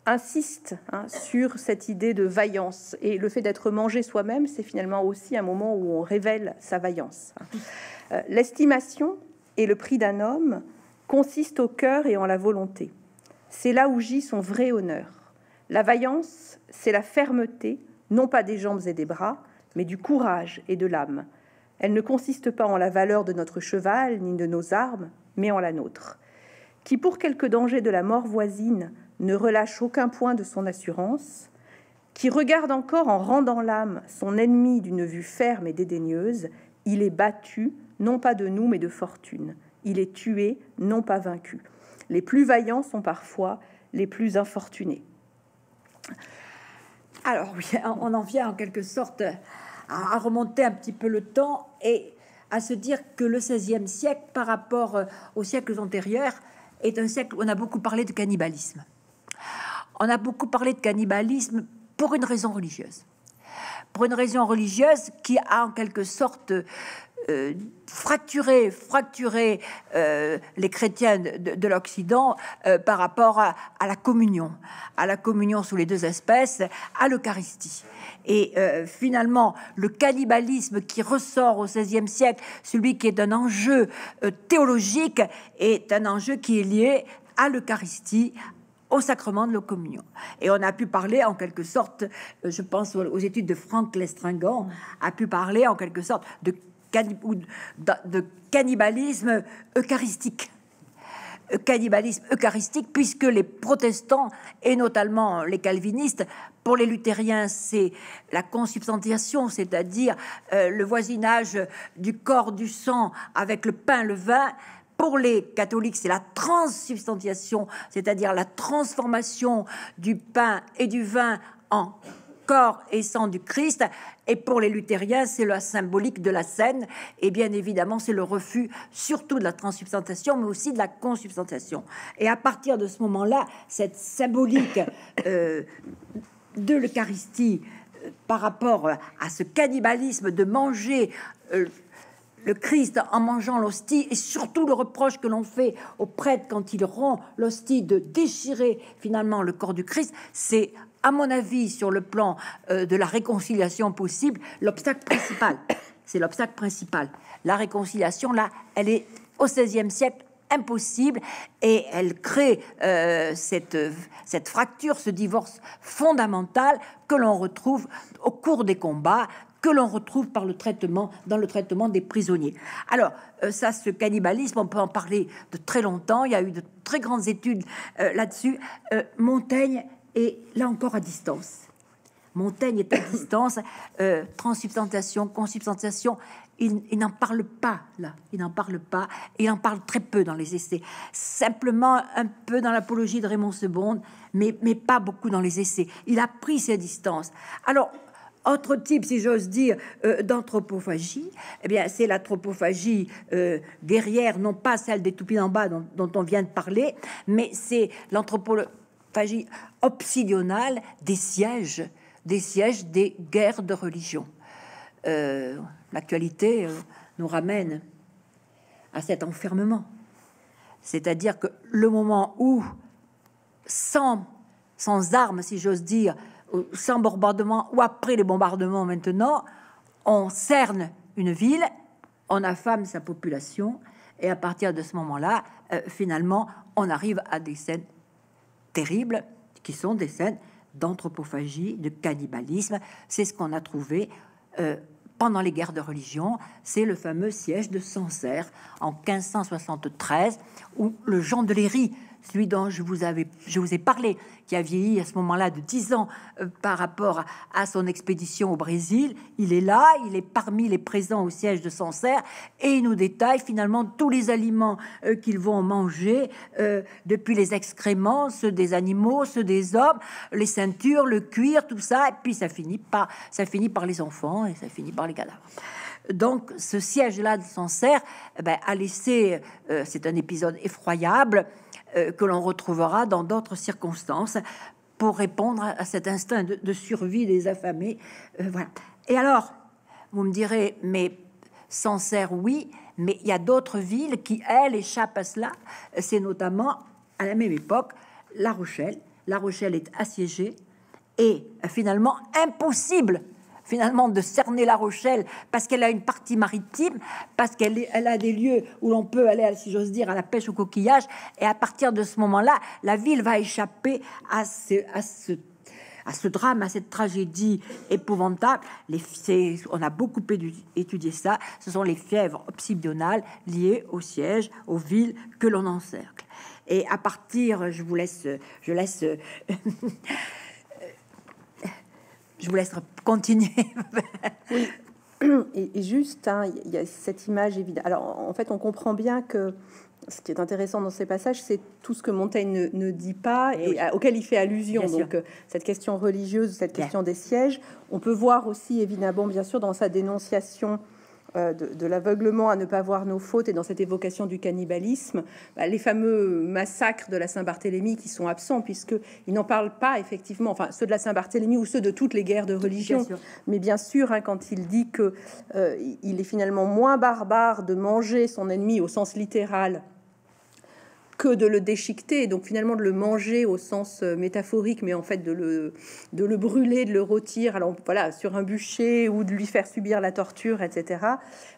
insiste hein, sur cette idée de vaillance. Et le fait d'être mangé soi-même, c'est finalement aussi un moment où on révèle sa vaillance. Hein. L'estimation et le prix d'un homme consiste au cœur et en la volonté. C'est là où gît son vrai honneur. La vaillance, c'est la fermeté, non pas des jambes et des bras, mais du courage et de l'âme. Elle ne consiste pas en la valeur de notre cheval ni de nos armes, mais en la nôtre. Qui, pour quelque danger de la mort voisine, ne relâche aucun point de son assurance, qui regarde encore en rendant l'âme son ennemi d'une vue ferme et dédaigneuse, il est battu, non pas de nous, mais de fortune il est tué, non pas vaincu. Les plus vaillants sont parfois les plus infortunés. Alors oui, on en vient en quelque sorte à remonter un petit peu le temps et à se dire que le XVIe siècle, par rapport aux siècles antérieurs, est un siècle où on a beaucoup parlé de cannibalisme. On a beaucoup parlé de cannibalisme pour une raison religieuse. Pour une raison religieuse qui a en quelque sorte euh, fracturer, fracturer les chrétiens de, l'Occident par rapport à, la communion, à la communion sous les deux espèces, à l'Eucharistie. Et finalement, le cannibalisme qui ressort au XVIe siècle, celui qui est un enjeu théologique, est un enjeu qui est lié à l'Eucharistie, au sacrement de la communion. Et on a pu parler en quelque sorte, euh, je pense aux études de Franck Lestringant, a pu parler en quelque sorte de, de cannibalisme eucharistique euh, cannibalisme eucharistique, puisque les protestants, et notamment les calvinistes, pour les luthériens, c'est la consubstantiation, c'est-à-dire euh, le voisinage du corps, du sang avec le pain, le vin, pour les catholiques, c'est la transsubstantiation, c'est-à-dire la transformation du pain et du vin en corps et sang du Christ. Et pour les luthériens, c'est la symbolique de la scène. Et bien évidemment, c'est le refus surtout de la transsubstantiation, mais aussi de la consubstantiation. Et à partir de ce moment-là, cette symbolique euh, de l'Eucharistie euh, par rapport à ce cannibalisme de manger euh, le Christ en mangeant l'hostie et surtout le reproche que l'on fait au prêtre quand il rend l'hostie de déchirer finalement le corps du Christ, c'est à mon avis sur le plan euh, de la réconciliation possible l'obstacle principal. C'est l'obstacle principal. La réconciliation là, elle est au XVIe siècle impossible et elle crée euh, cette fracture, ce divorce fondamental que l'on retrouve au cours des combats que l'on retrouve par le traitement, dans le traitement des prisonniers. Alors, euh, ça, ce cannibalisme, on peut en parler de très longtemps. Il y a eu de très grandes études euh, là-dessus. Euh, Montaigne est là encore à distance. Montaigne est à distance. transsubstantiation, consubstantiation, il, n'en parle pas là. Il n'en parle pas. Il en parle très peu dans les essais. Simplement un peu dans l'apologie de Raymond Sebonde, mais, mais pas beaucoup dans les essais. Il a pris ses distances. Alors, autre type, si j'ose dire, euh, d'anthropophagie, eh bien, c'est l'anthropophagie euh, guerrière, non pas celle des toupies en bas dont, on vient de parler, mais c'est l'anthropophagie obsidionale des sièges, des sièges des guerres de religion. Euh, l'actualité nous ramène à cet enfermement. C'est-à-dire que le moment où, sans, sans armes, si j'ose dire, sans bombardement ou après les bombardements maintenant, on cerne une ville, on affame sa population, et à partir de ce moment-là, euh, finalement, on arrive à des scènes terribles qui sont des scènes d'anthropophagie, de cannibalisme. C'est ce qu'on a trouvé euh, pendant les guerres de religion. C'est le fameux siège de Sancerre en 1573, où le Jean de Léry celui dont je vous, avais, je vous ai parlé, qui a vieilli à ce moment-là de 10 ans euh, par rapport à, son expédition au Brésil. Il est là, il est parmi les présents au siège de Sancerre et il nous détaille finalement tous les aliments euh, qu'ils vont manger, euh, depuis les excréments, ceux des animaux, ceux des hommes, les ceintures, le cuir, tout ça, et puis ça finit par, ça finit par les enfants et ça finit par les cadavres. Donc, ce siège-là de Sancerre eh ben, a laissé, c'est un épisode effroyable, que l'on retrouvera dans d'autres circonstances pour répondre à cet instinct de, survie des affamés. Euh, voilà. Et alors, vous me direz, mais Sancerre, oui, mais il y a d'autres villes qui, elles, échappent à cela. C'est notamment, à la même époque, La Rochelle. La Rochelle est assiégée et finalement impossible finalement de cerner La Rochelle parce qu'elle a une partie maritime, parce qu'elle elle a des lieux où l'on peut aller, si j'ose dire, à la pêche au coquillage. Et à partir de ce moment-là, la ville va échapper à ce, à ce à ce drame, à cette tragédie épouvantable. Les, on a beaucoup étudié ça. Ce sont les fièvres obsidionales liées au siège, aux villes que l'on encercle. Et à partir, je vous laisse, je laisse je vous laisse continuer. Et, juste, hein, il y a cette image évidente. Alors, en fait, on comprend bien que ce qui est intéressant dans ces passages, c'est tout ce que Montaigne ne, dit pas et, auquel il fait allusion. Donc, euh, cette question religieuse, cette question des sièges, on peut voir aussi évidemment, bien sûr, dans sa dénonciation euh, de, l'aveuglement à ne pas voir nos fautes et dans cette évocation du cannibalisme, bah, les fameux massacres de la Saint-Barthélemy qui sont absents, puisqu'ils n'en parlent pas effectivement, enfin ceux de la Saint-Barthélemy ou ceux de toutes les guerres de religion. Mais bien sûr, hein, quand il dit que euh, il est finalement moins barbare de manger son ennemi au sens littéral que de le déchiqueter, donc finalement de le manger au sens euh, métaphorique, mais en fait de le, de le brûler, de le rôtir, alors voilà, sur un bûcher ou de lui faire subir la torture, etc.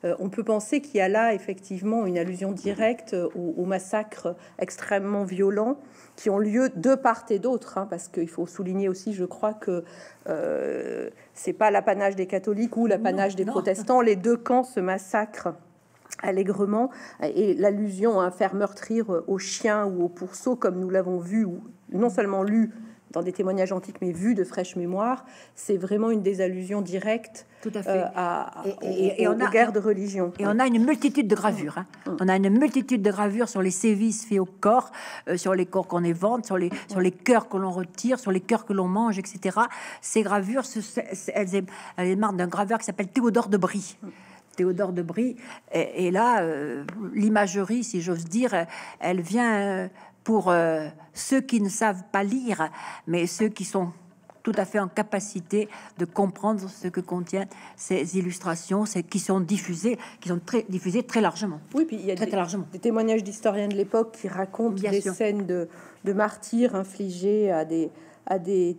Euh, on peut penser qu'il y a là effectivement une allusion directe aux, massacres extrêmement violents qui ont lieu de part et d'autre, hein, parce qu'il faut souligner aussi, je crois que euh, c'est pas l'apanage des catholiques ou l'apanage des protestants, les deux camps se massacrent allègrement et l'allusion à faire meurtrir aux chiens ou aux pourceaux comme nous l'avons vu ou non seulement lu dans des témoignages antiques mais vu de fraîche mémoire c'est vraiment une des allusions directes tout à, fait. à, et, on a, guerres de religion et on a une multitude de gravures hein. mm. on a une multitude de gravures sur les sévices faits au corps euh, sur les corps qu'on évente sur les sur les cœurs que l'on retire sur les cœurs que l'on mange etc ces gravures elles, elles émarquent d'un graveur qui s'appelle Théodore de Brie mm. Théodore de Brie. Et, là, euh, l'imagerie, si j'ose dire, elle vient euh, pour euh, ceux qui ne savent pas lire, mais ceux qui sont tout à fait en capacité de comprendre ce que contiennent ces illustrations, c'est qui sont diffusées, qui sont très diffusées très largement. Oui, puis il y a des, largement. des témoignages d'historiens de l'époque qui racontent des scènes de, de martyrs infligés à des à des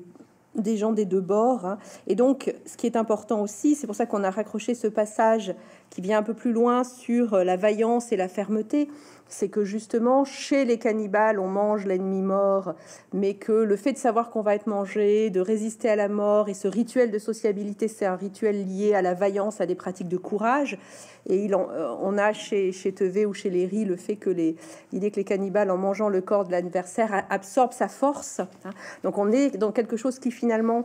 des gens des deux bords. Hein. Et donc, ce qui est important aussi, c'est pour ça qu'on a raccroché ce passage qui vient un peu plus loin sur la vaillance et la fermeté, c'est que justement, chez les cannibales, on mange l'ennemi mort, mais que le fait de savoir qu'on va être mangé, de résister à la mort, et ce rituel de sociabilité, c'est un rituel lié à la vaillance, à des pratiques de courage. Et il euh, on a chez, chez Tevé ou chez riz le fait que les, l'idée que les cannibales, en mangeant le corps de l'adversaire, absorbent sa force. Hein. Donc on est dans quelque chose qui finalement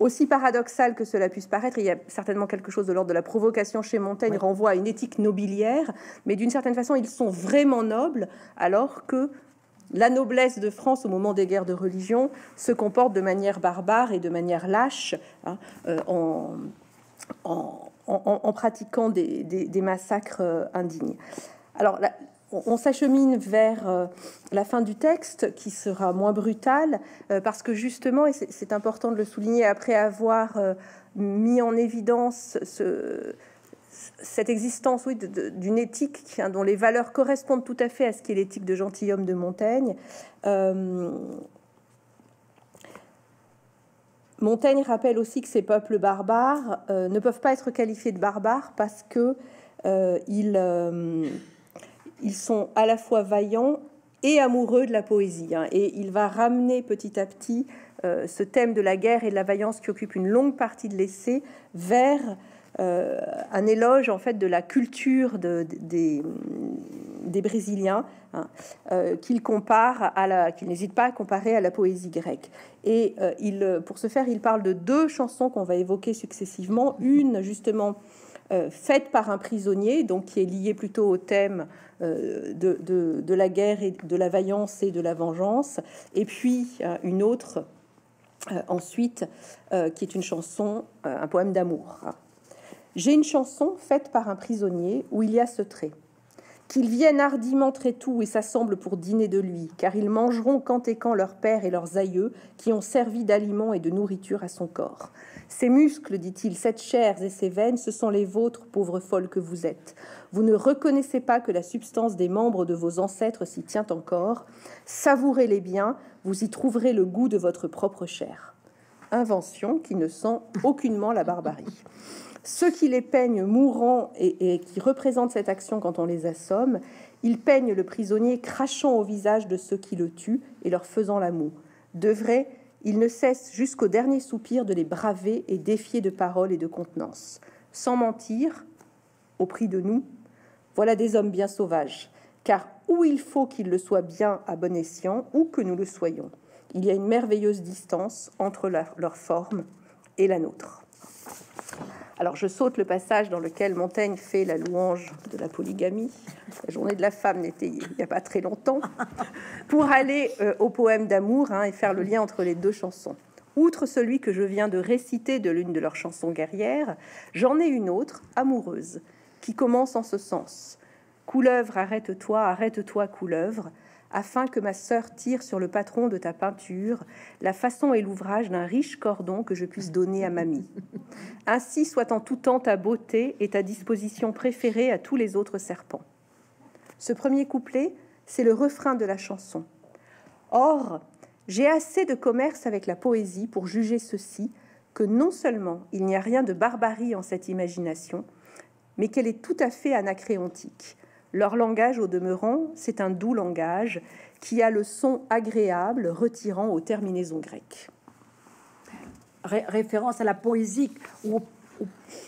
aussi paradoxal que cela puisse paraître, il y a certainement quelque chose de l'ordre de la provocation chez Montaigne, renvoie à une éthique nobiliaire, mais d'une certaine façon, ils sont vraiment nobles, alors que la noblesse de France au moment des guerres de religion se comporte de manière barbare et de manière lâche hein, euh, en, en, pratiquant des, des, massacres euh, indignes. Alors, on s'achemine vers euh, la fin du texte qui sera moins brutal euh, parce que justement, et c'est important de le souligner, après avoir euh, mis en évidence cette existence d'une éthique dont les valeurs correspondent tout à fait à ce qui est l'éthique de gentilhomme de Montaigne. Montaigne rappelle aussi que ces peuples barbares ne peuvent pas être qualifiés de barbares parce que ils ils sont à la fois vaillants et amoureux de la poésie. Hein. et il va ramener petit à petit euh, ce thème de la guerre et de la vaillance qui occupe une longue partie de l'essai vers euh, un éloge en fait de la culture de, des, des Brésiliens hein, euh, qu'il compare à la, qu'il n'hésite pas à comparer à la poésie grecque. Et il, pour ce faire, il parle de deux chansons qu'on va évoquer successivement. Une justement faite par un prisonnier, donc qui est liée plutôt au thème euh, de, la guerre et de la vaillance et de la vengeance, et puis euh, une autre euh, ensuite qui est une chanson, un poème d'amour. J'ai une chanson faite par un prisonnier où il y a ce trait. Qu'ils viennent hardiment très tout et s'assemblent pour dîner de lui, car ils mangeront quand et quand leurs pères et leurs aïeux qui ont servi d'aliment et de nourriture à son corps. Ces muscles, dit-il, cette chair et ces veines, ce sont les vôtres, pauvres folles que vous êtes. Vous ne reconnaissez pas que la substance des membres de vos ancêtres s'y tient encore. Savourez-les bien, vous y trouverez le goût de votre propre chair. Invention qui ne sent aucunement la barbarie. Ceux qui les peignent mourants et, qui représentent cette action quand on les assomme, ils peignent le prisonnier crachant au visage de ceux qui le tuent et leur faisant la moue. De vrai, ils ne cessent jusqu'au dernier soupir de les braver et défier de paroles et de contenance. Sans mentir, au prix de nous, voilà des hommes bien sauvages, car où il faut qu'ils le soient bien à bon escient, ou que nous le soyons, il y a une merveilleuse distance entre leur, forme et la nôtre. Alors je saute le passage dans lequel Montaigne fait la louange de la polygamie. La journée de la femme n'était il n'y a pas très longtemps, pour aller euh, au poème d'amour hein, et faire le lien entre les deux chansons. Outre celui que je viens de réciter de l'une de leurs chansons guerrières, j'en ai une autre, amoureuse, qui commence en ce sens. Couleuvre, arrête-toi, arrête-toi, couleuvre, afin que ma sœur tire sur le patron de ta peinture la façon et l'ouvrage d'un riche cordon que je puisse donner à mamie. Ainsi soit en tout temps ta beauté et ta disposition préférée à tous les autres serpents. Ce premier couplet, c'est le refrain de la chanson. Or, j'ai assez de commerce avec la poésie pour juger ceci, que non seulement il n'y a rien de barbarie en cette imagination, mais qu'elle est tout à fait anacréontique. Leur langage, au demeurant, c'est un doux langage qui a le son agréable retirant aux terminaisons grecques. référence à la poésie, ou,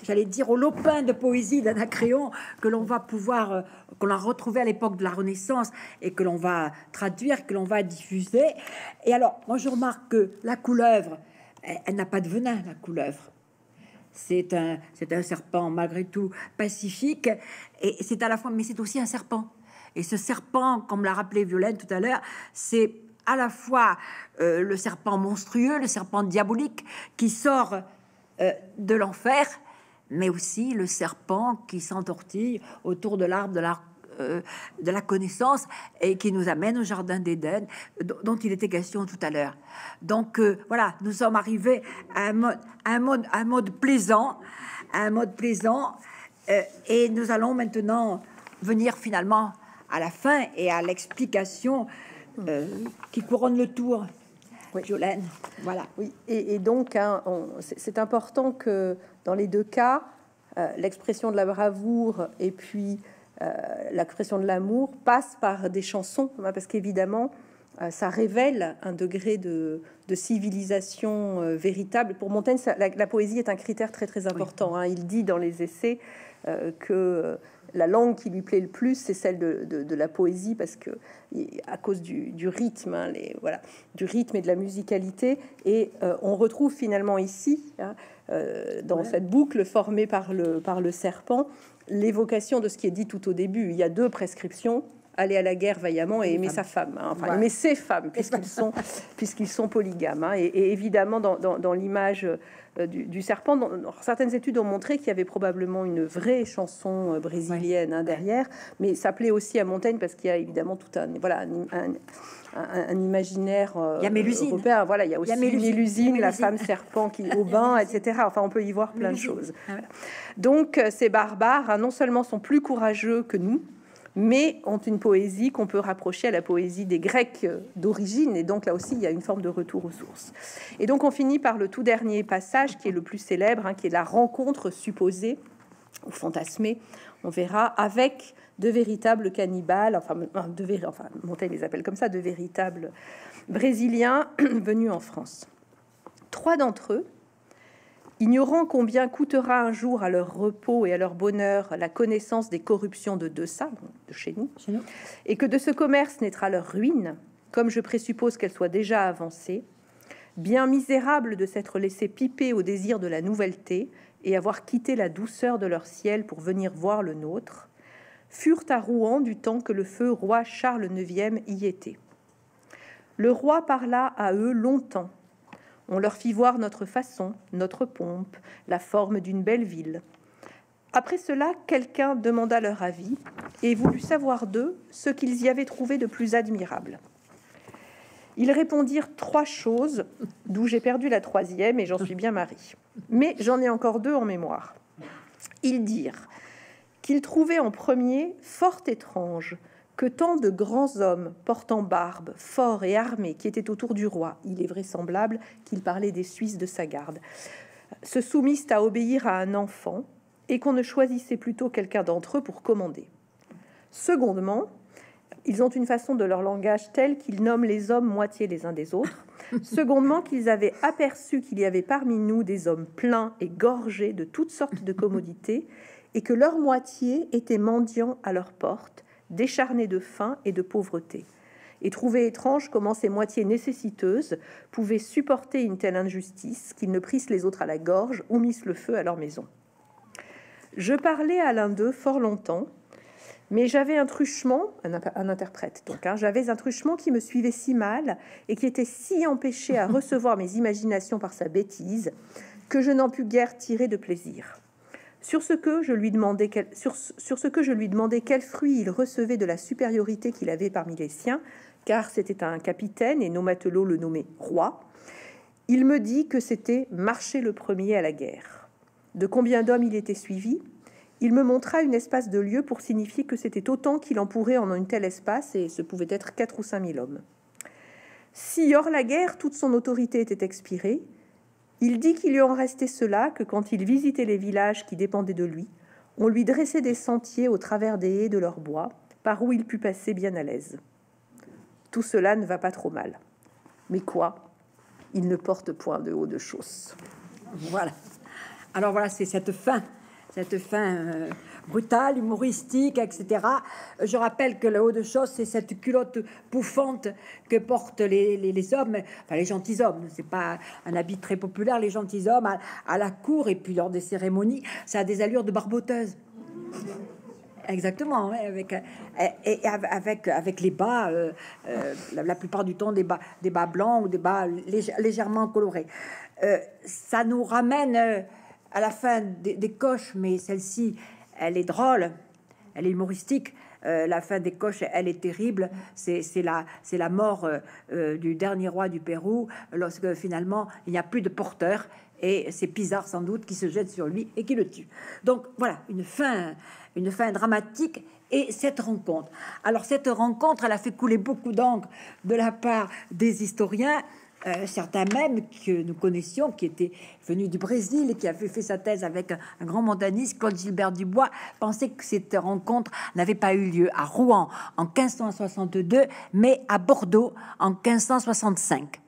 j'allais dire au lopin de poésie d'Anacréon que l'on va pouvoir, euh, qu'on a retrouvé à l'époque de la Renaissance et que l'on va traduire, que l'on va diffuser. Et alors, moi je remarque que la couleuvre, elle n'a pas de venin, la couleuvre. C'est un, c'est un serpent malgré tout pacifique et c'est à la fois, mais c'est aussi un serpent. Et ce serpent, comme l'a rappelé Violaine tout à l'heure, c'est à la fois euh, le serpent monstrueux, le serpent diabolique qui sort euh, de l'enfer, mais aussi le serpent qui s'entortille autour de l'arbre de la euh, de la connaissance et qui nous amène au jardin d'Éden dont il était question tout à l'heure. Donc euh, voilà, nous sommes arrivés à un mode, un mode, un mode plaisant, un mode plaisant, euh, et nous allons maintenant venir finalement à la fin et à l'explication qui couronne le tour. Oui. Jolène, voilà. Oui, et, donc hein, c'est important que dans les deux cas, l'expression de la bravoure et puis l'expression de l'amour passe par des chansons, hein, parce qu'évidemment, euh, ça révèle un degré de, civilisation euh, véritable. Pour Montaigne, la, poésie est un critère très très important. Hein. Il dit dans les essais que la langue qui lui plaît le plus, c'est celle de, la poésie, parce que à cause du, rythme, hein, les, voilà, du rythme et de la musicalité. Et on retrouve finalement ici, dans cette boucle formée par le, par le serpent, l'évocation de ce qui est dit tout au début. Il y a deux prescriptions aller à la guerre vaillamment et aimer sa femme, hein. enfin aimer ses femmes, puisqu'ils sont, puisqu'ils sont polygames. Hein. Et, évidemment, dans, l'image euh, du, serpent, certaines études ont montré qu'il y avait probablement une vraie chanson euh, brésilienne hein, derrière, mais ça plaît aussi à Montaigne parce qu'il y a évidemment tout un, voilà, un, imaginaire euh, il y a européen. Voilà, il y a aussi Mélusine, la femme serpent qui au bain, etc. Enfin, on peut y voir plein de choses. Ah Donc, ces barbares, non seulement sont plus courageux que nous, mais ont une poésie qu'on peut rapprocher à la poésie des Grecs d'origine. Et donc là aussi, il y a une forme de retour aux sources. Et donc on finit par le tout dernier passage, qui est le plus célèbre, hein, qui est la rencontre supposée ou fantasmée, on verra, avec de véritables cannibales, enfin, de, enfin Montaigne les appelle comme ça, de véritables Brésiliens venus en France. Trois d'entre eux, Ignorant combien coûtera un jour à leur repos et à leur bonheur la connaissance des corruptions de Deça, de chez nous, et que de ce commerce naîtra leur ruine, comme je présuppose qu'elle soit déjà avancée, bien misérable de s'être laissé piper au désir de la nouvelleté et avoir quitté la douceur de leur ciel pour venir voir le nôtre, furent à Rouen du temps que le feu roi Charles IX y était. Le roi parla à eux longtemps on leur fit voir notre façon, notre pompe, la forme d'une belle ville. Après cela, quelqu'un demanda leur avis et voulut savoir d'eux ce qu'ils y avaient trouvé de plus admirable. Ils répondirent trois choses, d'où j'ai perdu la troisième et j'en suis bien mari. Mais j'en ai encore deux en mémoire. Ils dirent qu'ils trouvaient en premier fort étrange que tant de grands hommes portant barbe, forts et armés, qui étaient autour du roi, il est vraisemblable qu'il parlait des Suisses de sa garde, se soumissent à obéir à un enfant et qu'on ne choisissait plutôt quelqu'un d'entre eux pour commander. Secondement, ils ont une façon de leur langage telle qu'ils nomment les hommes moitié les uns des autres. Secondement, qu'ils avaient aperçu qu'il y avait parmi nous des hommes pleins et gorgés de toutes sortes de commodités, et que leur moitié étaient mendiants à leur porte, décharnés de faim et de pauvreté, et trouvaient étrange comment ces moitiés nécessiteuses pouvaient supporter une telle injustice qu'ils ne prissent les autres à la gorge ou missent le feu à leur maison. Je parlais à l'un d'eux fort longtemps, mais j'avais un truchement, un, interprète donc, hein, j'avais un truchement qui me suivait si mal et qui était si empêché à recevoir mes imaginations par sa bêtise que je n'en pus guère tirer de plaisir. Sur ce que je lui demandais quel, sur, ce que je lui demandais quel fruit il recevait de la supériorité qu'il avait parmi les siens, car c'était un capitaine et nos matelots le nommaient roi, il me dit que c'était marcher le premier à la guerre. De combien d'hommes il était suivi? Il me montra une espace de lieu pour signifier que c'était autant qu'il en pourrait en un tel espace, et ce pouvait être quatre ou cinq mille hommes. Si hors la guerre toute son autorité était expirée, il dit qu'il lui en restait cela que quand il visitait les villages qui dépendaient de lui, on lui dressait des sentiers au travers des haies de leur bois, par où il put passer bien à l'aise. Tout cela ne va pas trop mal. Mais quoi? Il ne porte point de haut de chausse. Voilà. Alors voilà, c'est cette fin, cette fin euh, brutale, humoristique, etc. Je rappelle que le haut de chose, c'est cette culotte bouffante que portent les, les, hommes, enfin les gentilshommes. C'est pas un habit très populaire, les gentilshommes à, à la cour et puis lors des cérémonies, ça a des allures de barboteuse. Exactement, avec, et, avec, avec les bas, euh, euh, la, plupart du temps des bas, blancs ou des bas légèrement colorés. Euh, ça nous ramène à la fin des, des coches, mais celle-ci, elle est drôle, elle est humoristique. Euh, la fin des coches, elle est terrible. C'est la, mort euh, euh, du dernier roi du Pérou, lorsque finalement il n'y a plus de porteur. Et c'est Pizarre sans doute qui se jette sur lui et qui le tue. Donc voilà, une fin, une fin dramatique et cette rencontre. Alors cette rencontre, elle a fait couler beaucoup d'encre de la part des historiens. Euh, certains même que nous connaissions, qui était venu du Brésil et qui avait fait sa thèse avec un, grand montaniste, Claude Gilbert Dubois, pensaient que cette rencontre n'avait pas eu lieu à Rouen en 1562, mais à Bordeaux en 1565.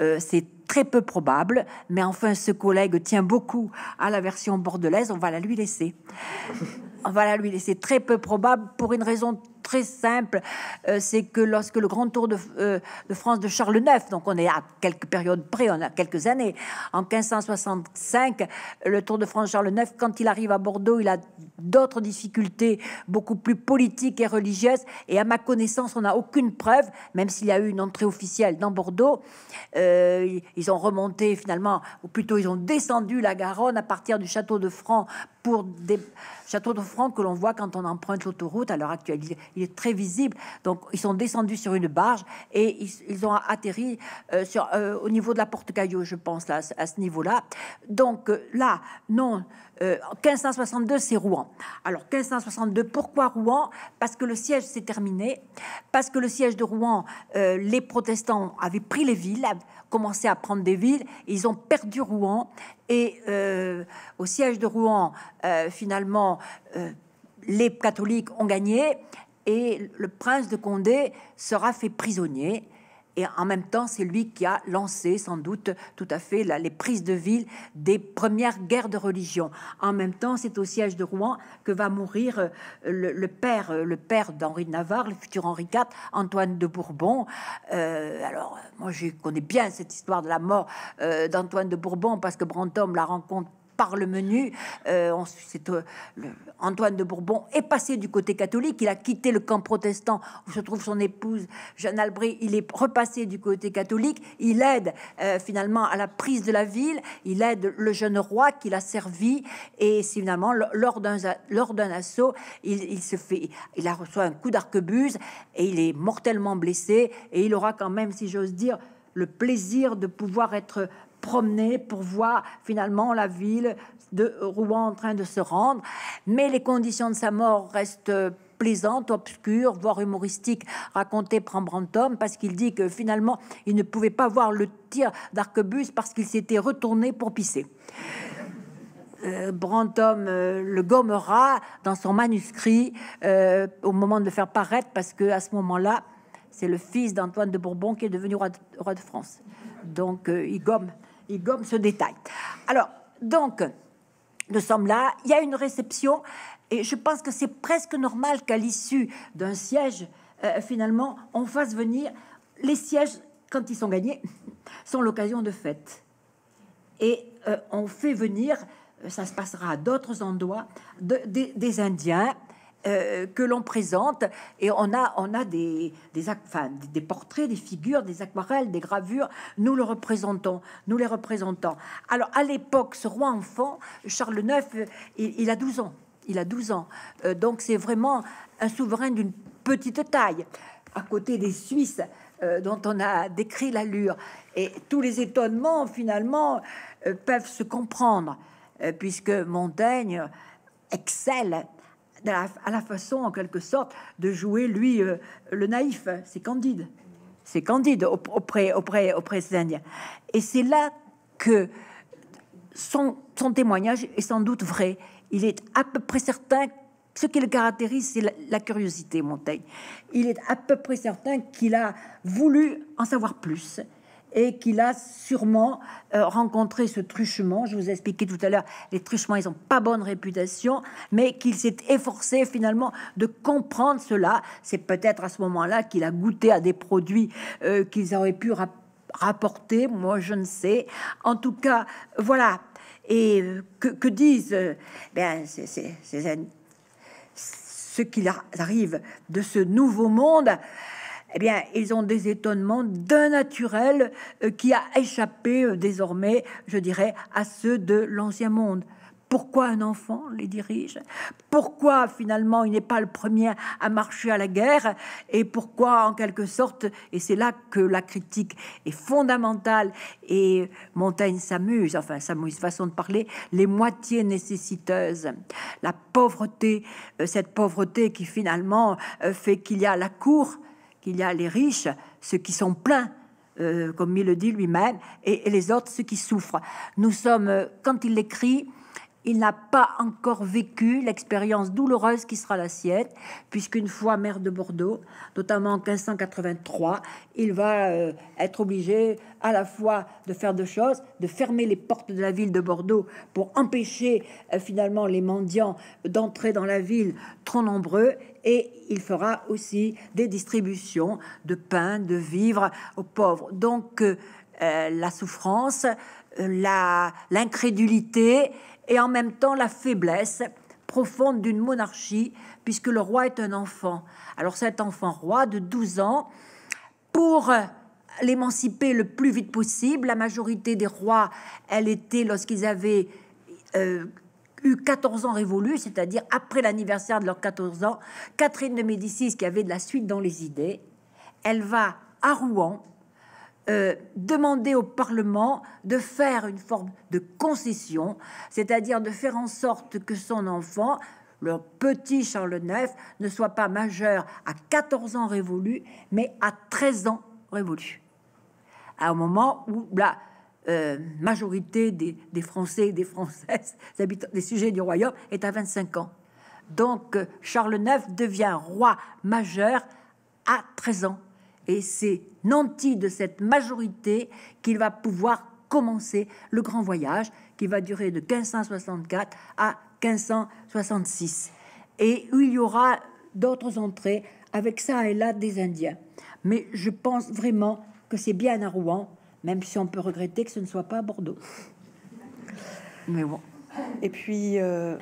Euh, c'est très peu probable, mais enfin ce collègue tient beaucoup à la version bordelaise, on va la lui laisser. On va la lui laisser très peu probable pour une raison très simple, euh, c'est que lorsque le grand tour de, euh, France de Charles IX, donc on est à quelques périodes près, on a quelques années, en 1565, le tour de France Charles IX, quand il arrive à Bordeaux, il a d'autres difficultés beaucoup plus politiques et religieuses, et à ma connaissance, on n'a aucune preuve, même s'il y a eu une entrée officielle dans Bordeaux, euh, ils ont remonté finalement, ou plutôt ils ont descendu la Garonne à partir du château de Franc pour des châteaux de Franc que l'on voit quand on emprunte l'autoroute à l'heure actuelle il est très visible. Donc, ils sont descendus sur une barge et ils, ont atterri euh, euh, au niveau de la porte Caillou, je pense, là, à ce niveau-là. Donc, euh, là, non. 1562, c'est Rouen. Alors 1562, pourquoi Rouen? Parce que le siège s'est terminé, parce que le siège de Rouen, les protestants avaient pris les villes, commencé à prendre des villes, ils ont perdu Rouen, et au siège de Rouen, finalement, les catholiques ont gagné, et le prince de Condé sera fait prisonnier. Et en même temps, c'est lui qui a lancé, sans doute, tout à fait les prises de ville des premières guerres de religion. En même temps, c'est au siège de Rouen que va mourir euh, le, père, euh, le père d'Henri de Navarre, le futur Henri IV, Antoine de Bourbon. Euh, alors, moi, je connais bien cette histoire de la mort d'Antoine de Bourbon parce que Brantôme la rencontre par le menu. Euh, euh Antoine de Bourbon est passé du côté catholique. Il a quitté le camp protestant où se trouve son épouse Jeanne Albret. Il est repassé du côté catholique. Il aide euh, finalement à la prise de la ville. Il aide le jeune roi qu'il a servi. Et finalement, lors d'un lors d'un assaut, il, se fait, il a reçu un coup d'arquebuse et il est mortellement blessé. Et il aura quand même, si j'ose dire, le plaisir de pouvoir être promener pour voir finalement la ville de Rouen en train de se rendre. Mais les conditions de sa mort restent plaisantes, obscures, voire humoristiques, racontées par Brantôme, parce qu'il dit que finalement, il ne pouvait pas voir le tir d'arquebus parce qu'il s'était retourné pour pisser. Euh, euh, le gommera dans son manuscrit euh, au moment de le faire paraître, parce que à ce moment-là, c'est le fils d'Antoine de Bourbon qui est devenu roi de, roi de France. Donc, il gomme il gomme ce détail. Alors, donc, nous sommes là, il y a une réception, et je pense que c'est presque normal qu'à l'issue d'un siège, euh, finalement, on fasse venir les sièges, quand ils sont gagnés, sont l'occasion de fête. Et euh, on fait venir, euh, ça se passera à d'autres endroits, des Indiens, euh, que l'on présente et on a on a des des, portraits, des figures, des aquarelles, des gravures. Nous le représentons, nous les représentons. Alors à l'époque, ce roi enfant, Charles IX, il, a 12 ans. Il a 12 ans. Euh, donc c'est vraiment un souverain d'une petite taille, à côté des Suisses euh, dont on a décrit l'allure. Et tous les étonnements, finalement, peuvent se comprendre, puisque Montaigne excelle à la façon, en quelque sorte, de jouer, lui, euh, le naïf. C'est Candide. C'est Candide auprès, auprès, auprès des Indiens. Et c'est là que son, témoignage est sans doute vrai. Il est à peu près certain ce qui le caractérise, c'est la, curiosité, Montaigne. Il est à peu près certain qu'il a voulu en savoir plus et qu'il a sûrement euh, rencontré ce truchement. Je vous ai expliqué tout à l'heure, les truchements, ils n'ont pas bonne réputation, mais qu'il s'est efforcé finalement de comprendre cela. C'est peut-être à ce moment-là qu'il a goûté à des produits euh, qu'ils auraient pu rapporter. Moi, je ne sais. En tout cas, voilà. Et euh, que, disent ben, c'est ce qu'il arrive de ce nouveau monde? Eh bien, ils ont des étonnements d'un naturel euh, qui a échappé euh, désormais, je dirais, à ceux de l'ancien monde. Pourquoi un enfant les dirige? Pourquoi finalement il n'est pas le premier à marcher à la guerre? Et pourquoi en quelque sorte, et c'est là que la critique est fondamentale et Montaigne s'amuse, enfin s'amuse façon de parler, les moitiés nécessiteuses, la pauvreté, euh, cette pauvreté qui finalement fait qu'il y a la cour qu'il y a les riches, ceux qui sont pleins, euh, comme il le dit lui-même, et, les autres, ceux qui souffrent. Nous sommes, euh, quand il l'écrit, il n'a pas encore vécu l'expérience douloureuse qui sera la sienne, puisqu'une fois maire de Bordeaux, notamment en 1583, il va euh, être obligé à la fois de faire deux choses, de fermer les portes de la ville de Bordeaux pour empêcher finalement les mendiants d'entrer dans la ville trop nombreux, et il fera aussi des distributions de pain, de vivres aux pauvres. Donc euh, la souffrance, l'incrédulité, et en même temps la faiblesse profonde d'une monarchie, puisque le roi est un enfant. Alors cet enfant roi de 12 ans, pour l'émanciper le plus vite possible, la majorité des rois, elle était lorsqu'ils avaient euh, eu 14 ans révolus, c'est-à-dire après l'anniversaire de leurs 14 ans, Catherine de Médicis, qui avait de la suite dans les idées, elle va à Rouen euh, demander au Parlement de faire une forme de concession, c'est-à-dire de faire en sorte que son enfant, le petit Charles IX, ne soit pas majeur à 14 ans révolu, mais à 13 ans révolu. À un moment où euh, majorité des, Français et des Françaises, des, des sujets du royaume, est à 25 ans. Donc Charles IX devient roi majeur à 13 ans. Et c'est nanti de cette majorité qu'il va pouvoir commencer le grand voyage qui va durer de 1564 à 1566 et où il y aura d'autres entrées avec ça et là des Indiens. Mais je pense vraiment que c'est bien à Rouen, même si on peut regretter que ce ne soit pas à Bordeaux. Mais bon. Et puis, euh,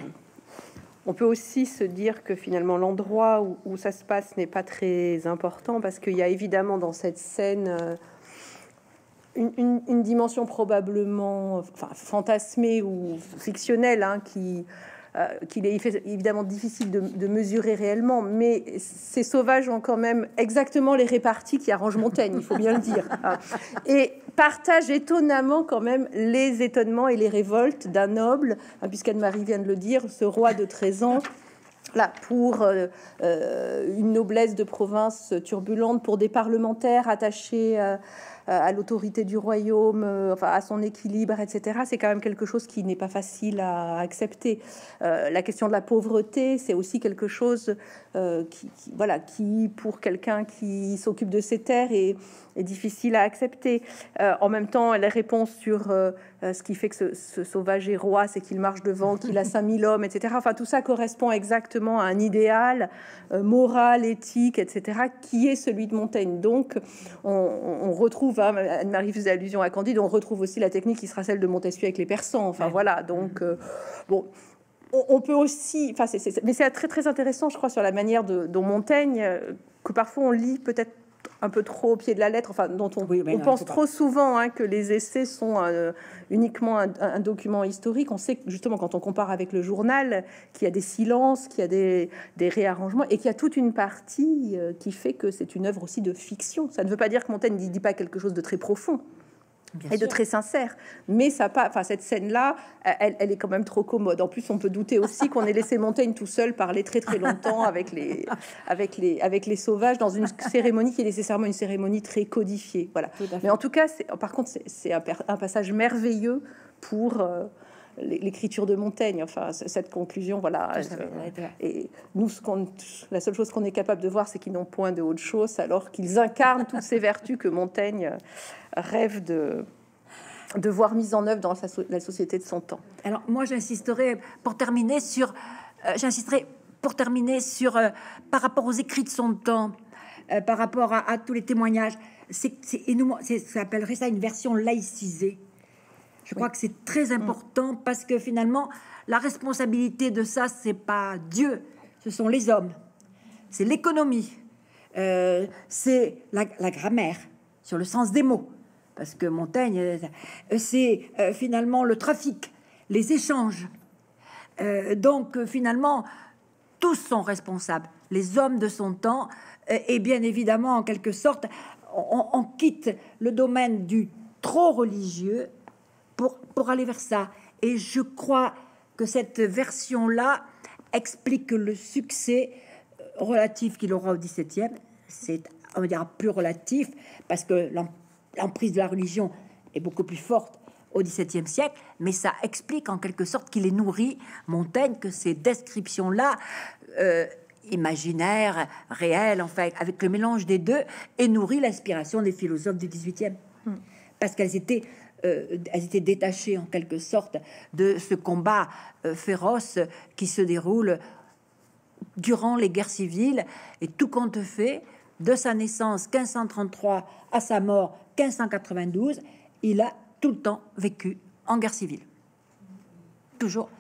on peut aussi se dire que finalement l'endroit où, ça se passe n'est pas très important parce qu'il y a évidemment dans cette scène euh, une, dimension probablement enfin, fantasmée ou fictionnelle hein, qui, qu'il est évidemment difficile de, mesurer réellement, mais ces sauvages ont quand même exactement les réparties qui arrangent Montaigne, il faut bien le dire. Et partagent étonnamment quand même les étonnements et les révoltes d'un noble, hein, puisqu'Anne-Marie vient de le dire, ce roi de 13 ans Là, pour euh, euh, une noblesse de province turbulente, pour des parlementaires attachés euh, à l'autorité du royaume, euh, enfin à son équilibre, etc. C'est quand même quelque chose qui n'est pas facile à accepter. Euh, la question de la pauvreté, c'est aussi quelque chose qui, voilà, qui pour quelqu'un qui s'occupe de ses terres est difficile à accepter. en même temps, les réponses sur ce qui fait que ce, sauvage est roi, c'est qu'il marche devant, qu'il a 5000 hommes, etc. Enfin, tout ça correspond exactement à un idéal moral, éthique, etc., qui est celui de Montaigne. Donc, on, on retrouve Anne-Marie faisait allusion à Candide, on retrouve aussi la technique qui sera celle de Montesquieu avec les Persans. Enfin voilà, donc euh, bon, on, peut aussi, enfin, mais c'est très très intéressant, je crois, sur la manière de, dont Montaigne, euh, que parfois on lit peut-être un peu trop au pied de la lettre, enfin, dont on, on pense trop souvent hein, que les essais sont euh, uniquement un, document historique. On sait que justement, quand on compare avec le journal, qu'il y a des silences, qu'il y a des, des, réarrangements, et qu'il y a toute une partie euh, qui fait que c'est une œuvre aussi de fiction. Ça ne veut pas dire que Montaigne ne dit pas quelque chose de très profond et de très sincère. Mais ça pas, enfin cette scène-là, elle, elle, est quand même trop commode. En plus, on peut douter aussi qu'on ait laissé Montaigne tout seul parler très très longtemps avec les, avec les, avec les sauvages dans une cérémonie qui est nécessairement une cérémonie très codifiée. Voilà. Mais en tout cas, par contre, c'est un, un, passage merveilleux pour euh, l'écriture de Montaigne, enfin cette conclusion, voilà. Et nous, ce qu'on, la seule chose qu'on est capable de voir, c'est qu'ils n'ont point de haute chose, alors qu'ils incarnent toutes ces vertus que Montaigne rêve de de voir mises en œuvre dans la société de son temps. Alors moi, j'insisterai pour terminer sur, euh, j'insisterai pour terminer sur euh, par rapport aux écrits de son temps, euh, par rapport à, tous les témoignages. C'est, et nous, ça appellerait ça une version laïcisée je crois que c'est très mm. important parce que finalement, la responsabilité de ça, c'est pas Dieu, ce sont les hommes, c'est l'économie, euh, c'est la, grammaire sur le sens des mots, parce que Montaigne, euh, c'est euh, finalement le trafic, les échanges. donc finalement, tous sont responsables, les hommes de son temps, et bien évidemment, en quelque sorte, on quitte le domaine du trop religieux pour, aller vers ça. Et je crois que cette version-là explique le succès euh, relatif qu'il aura au XVIIe. C'est, on va dire, plus relatif parce que l'emprise de la religion est beaucoup plus forte au XVIIe siècle, mais ça explique en quelque sorte qu'il est nourri, Montaigne, que ces descriptions-là, euh, imaginaires, réelles, en fait, avec le mélange des deux, est nourri l'inspiration des philosophes du XVIIIe. Hmm. Parce qu'elles étaient elles étaient détachées en quelque sorte de ce combat euh, féroce qui se déroule durant les guerres civiles et tout compte fait de sa naissance 1533 à sa mort 1592, il a tout le temps vécu en guerre civile. Toujours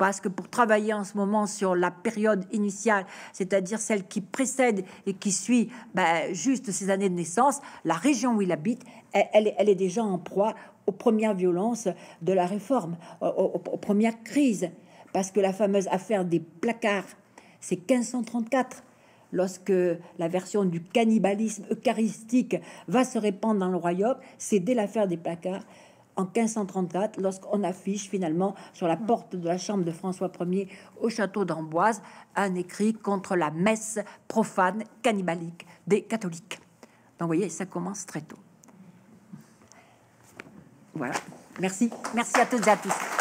parce que pour travailler en ce moment sur la période initiale, c'est-à-dire celle qui précède et qui suit ben, juste ses années de naissance, la région où il habite, elle, elle, est déjà en proie aux premières violences de la réforme, aux, premières crises, parce que la fameuse affaire des placards, c'est 1534 lorsque la version du cannibalisme eucharistique va se répandre dans le royaume, c'est dès l'affaire des placards en 1534, lorsqu'on affiche finalement sur la porte de la chambre de François Ier au château d'Amboise un écrit contre la messe profane cannibalique des catholiques. Donc, vous voyez, ça commence très tôt. Voilà. Merci. Merci à toutes et à tous.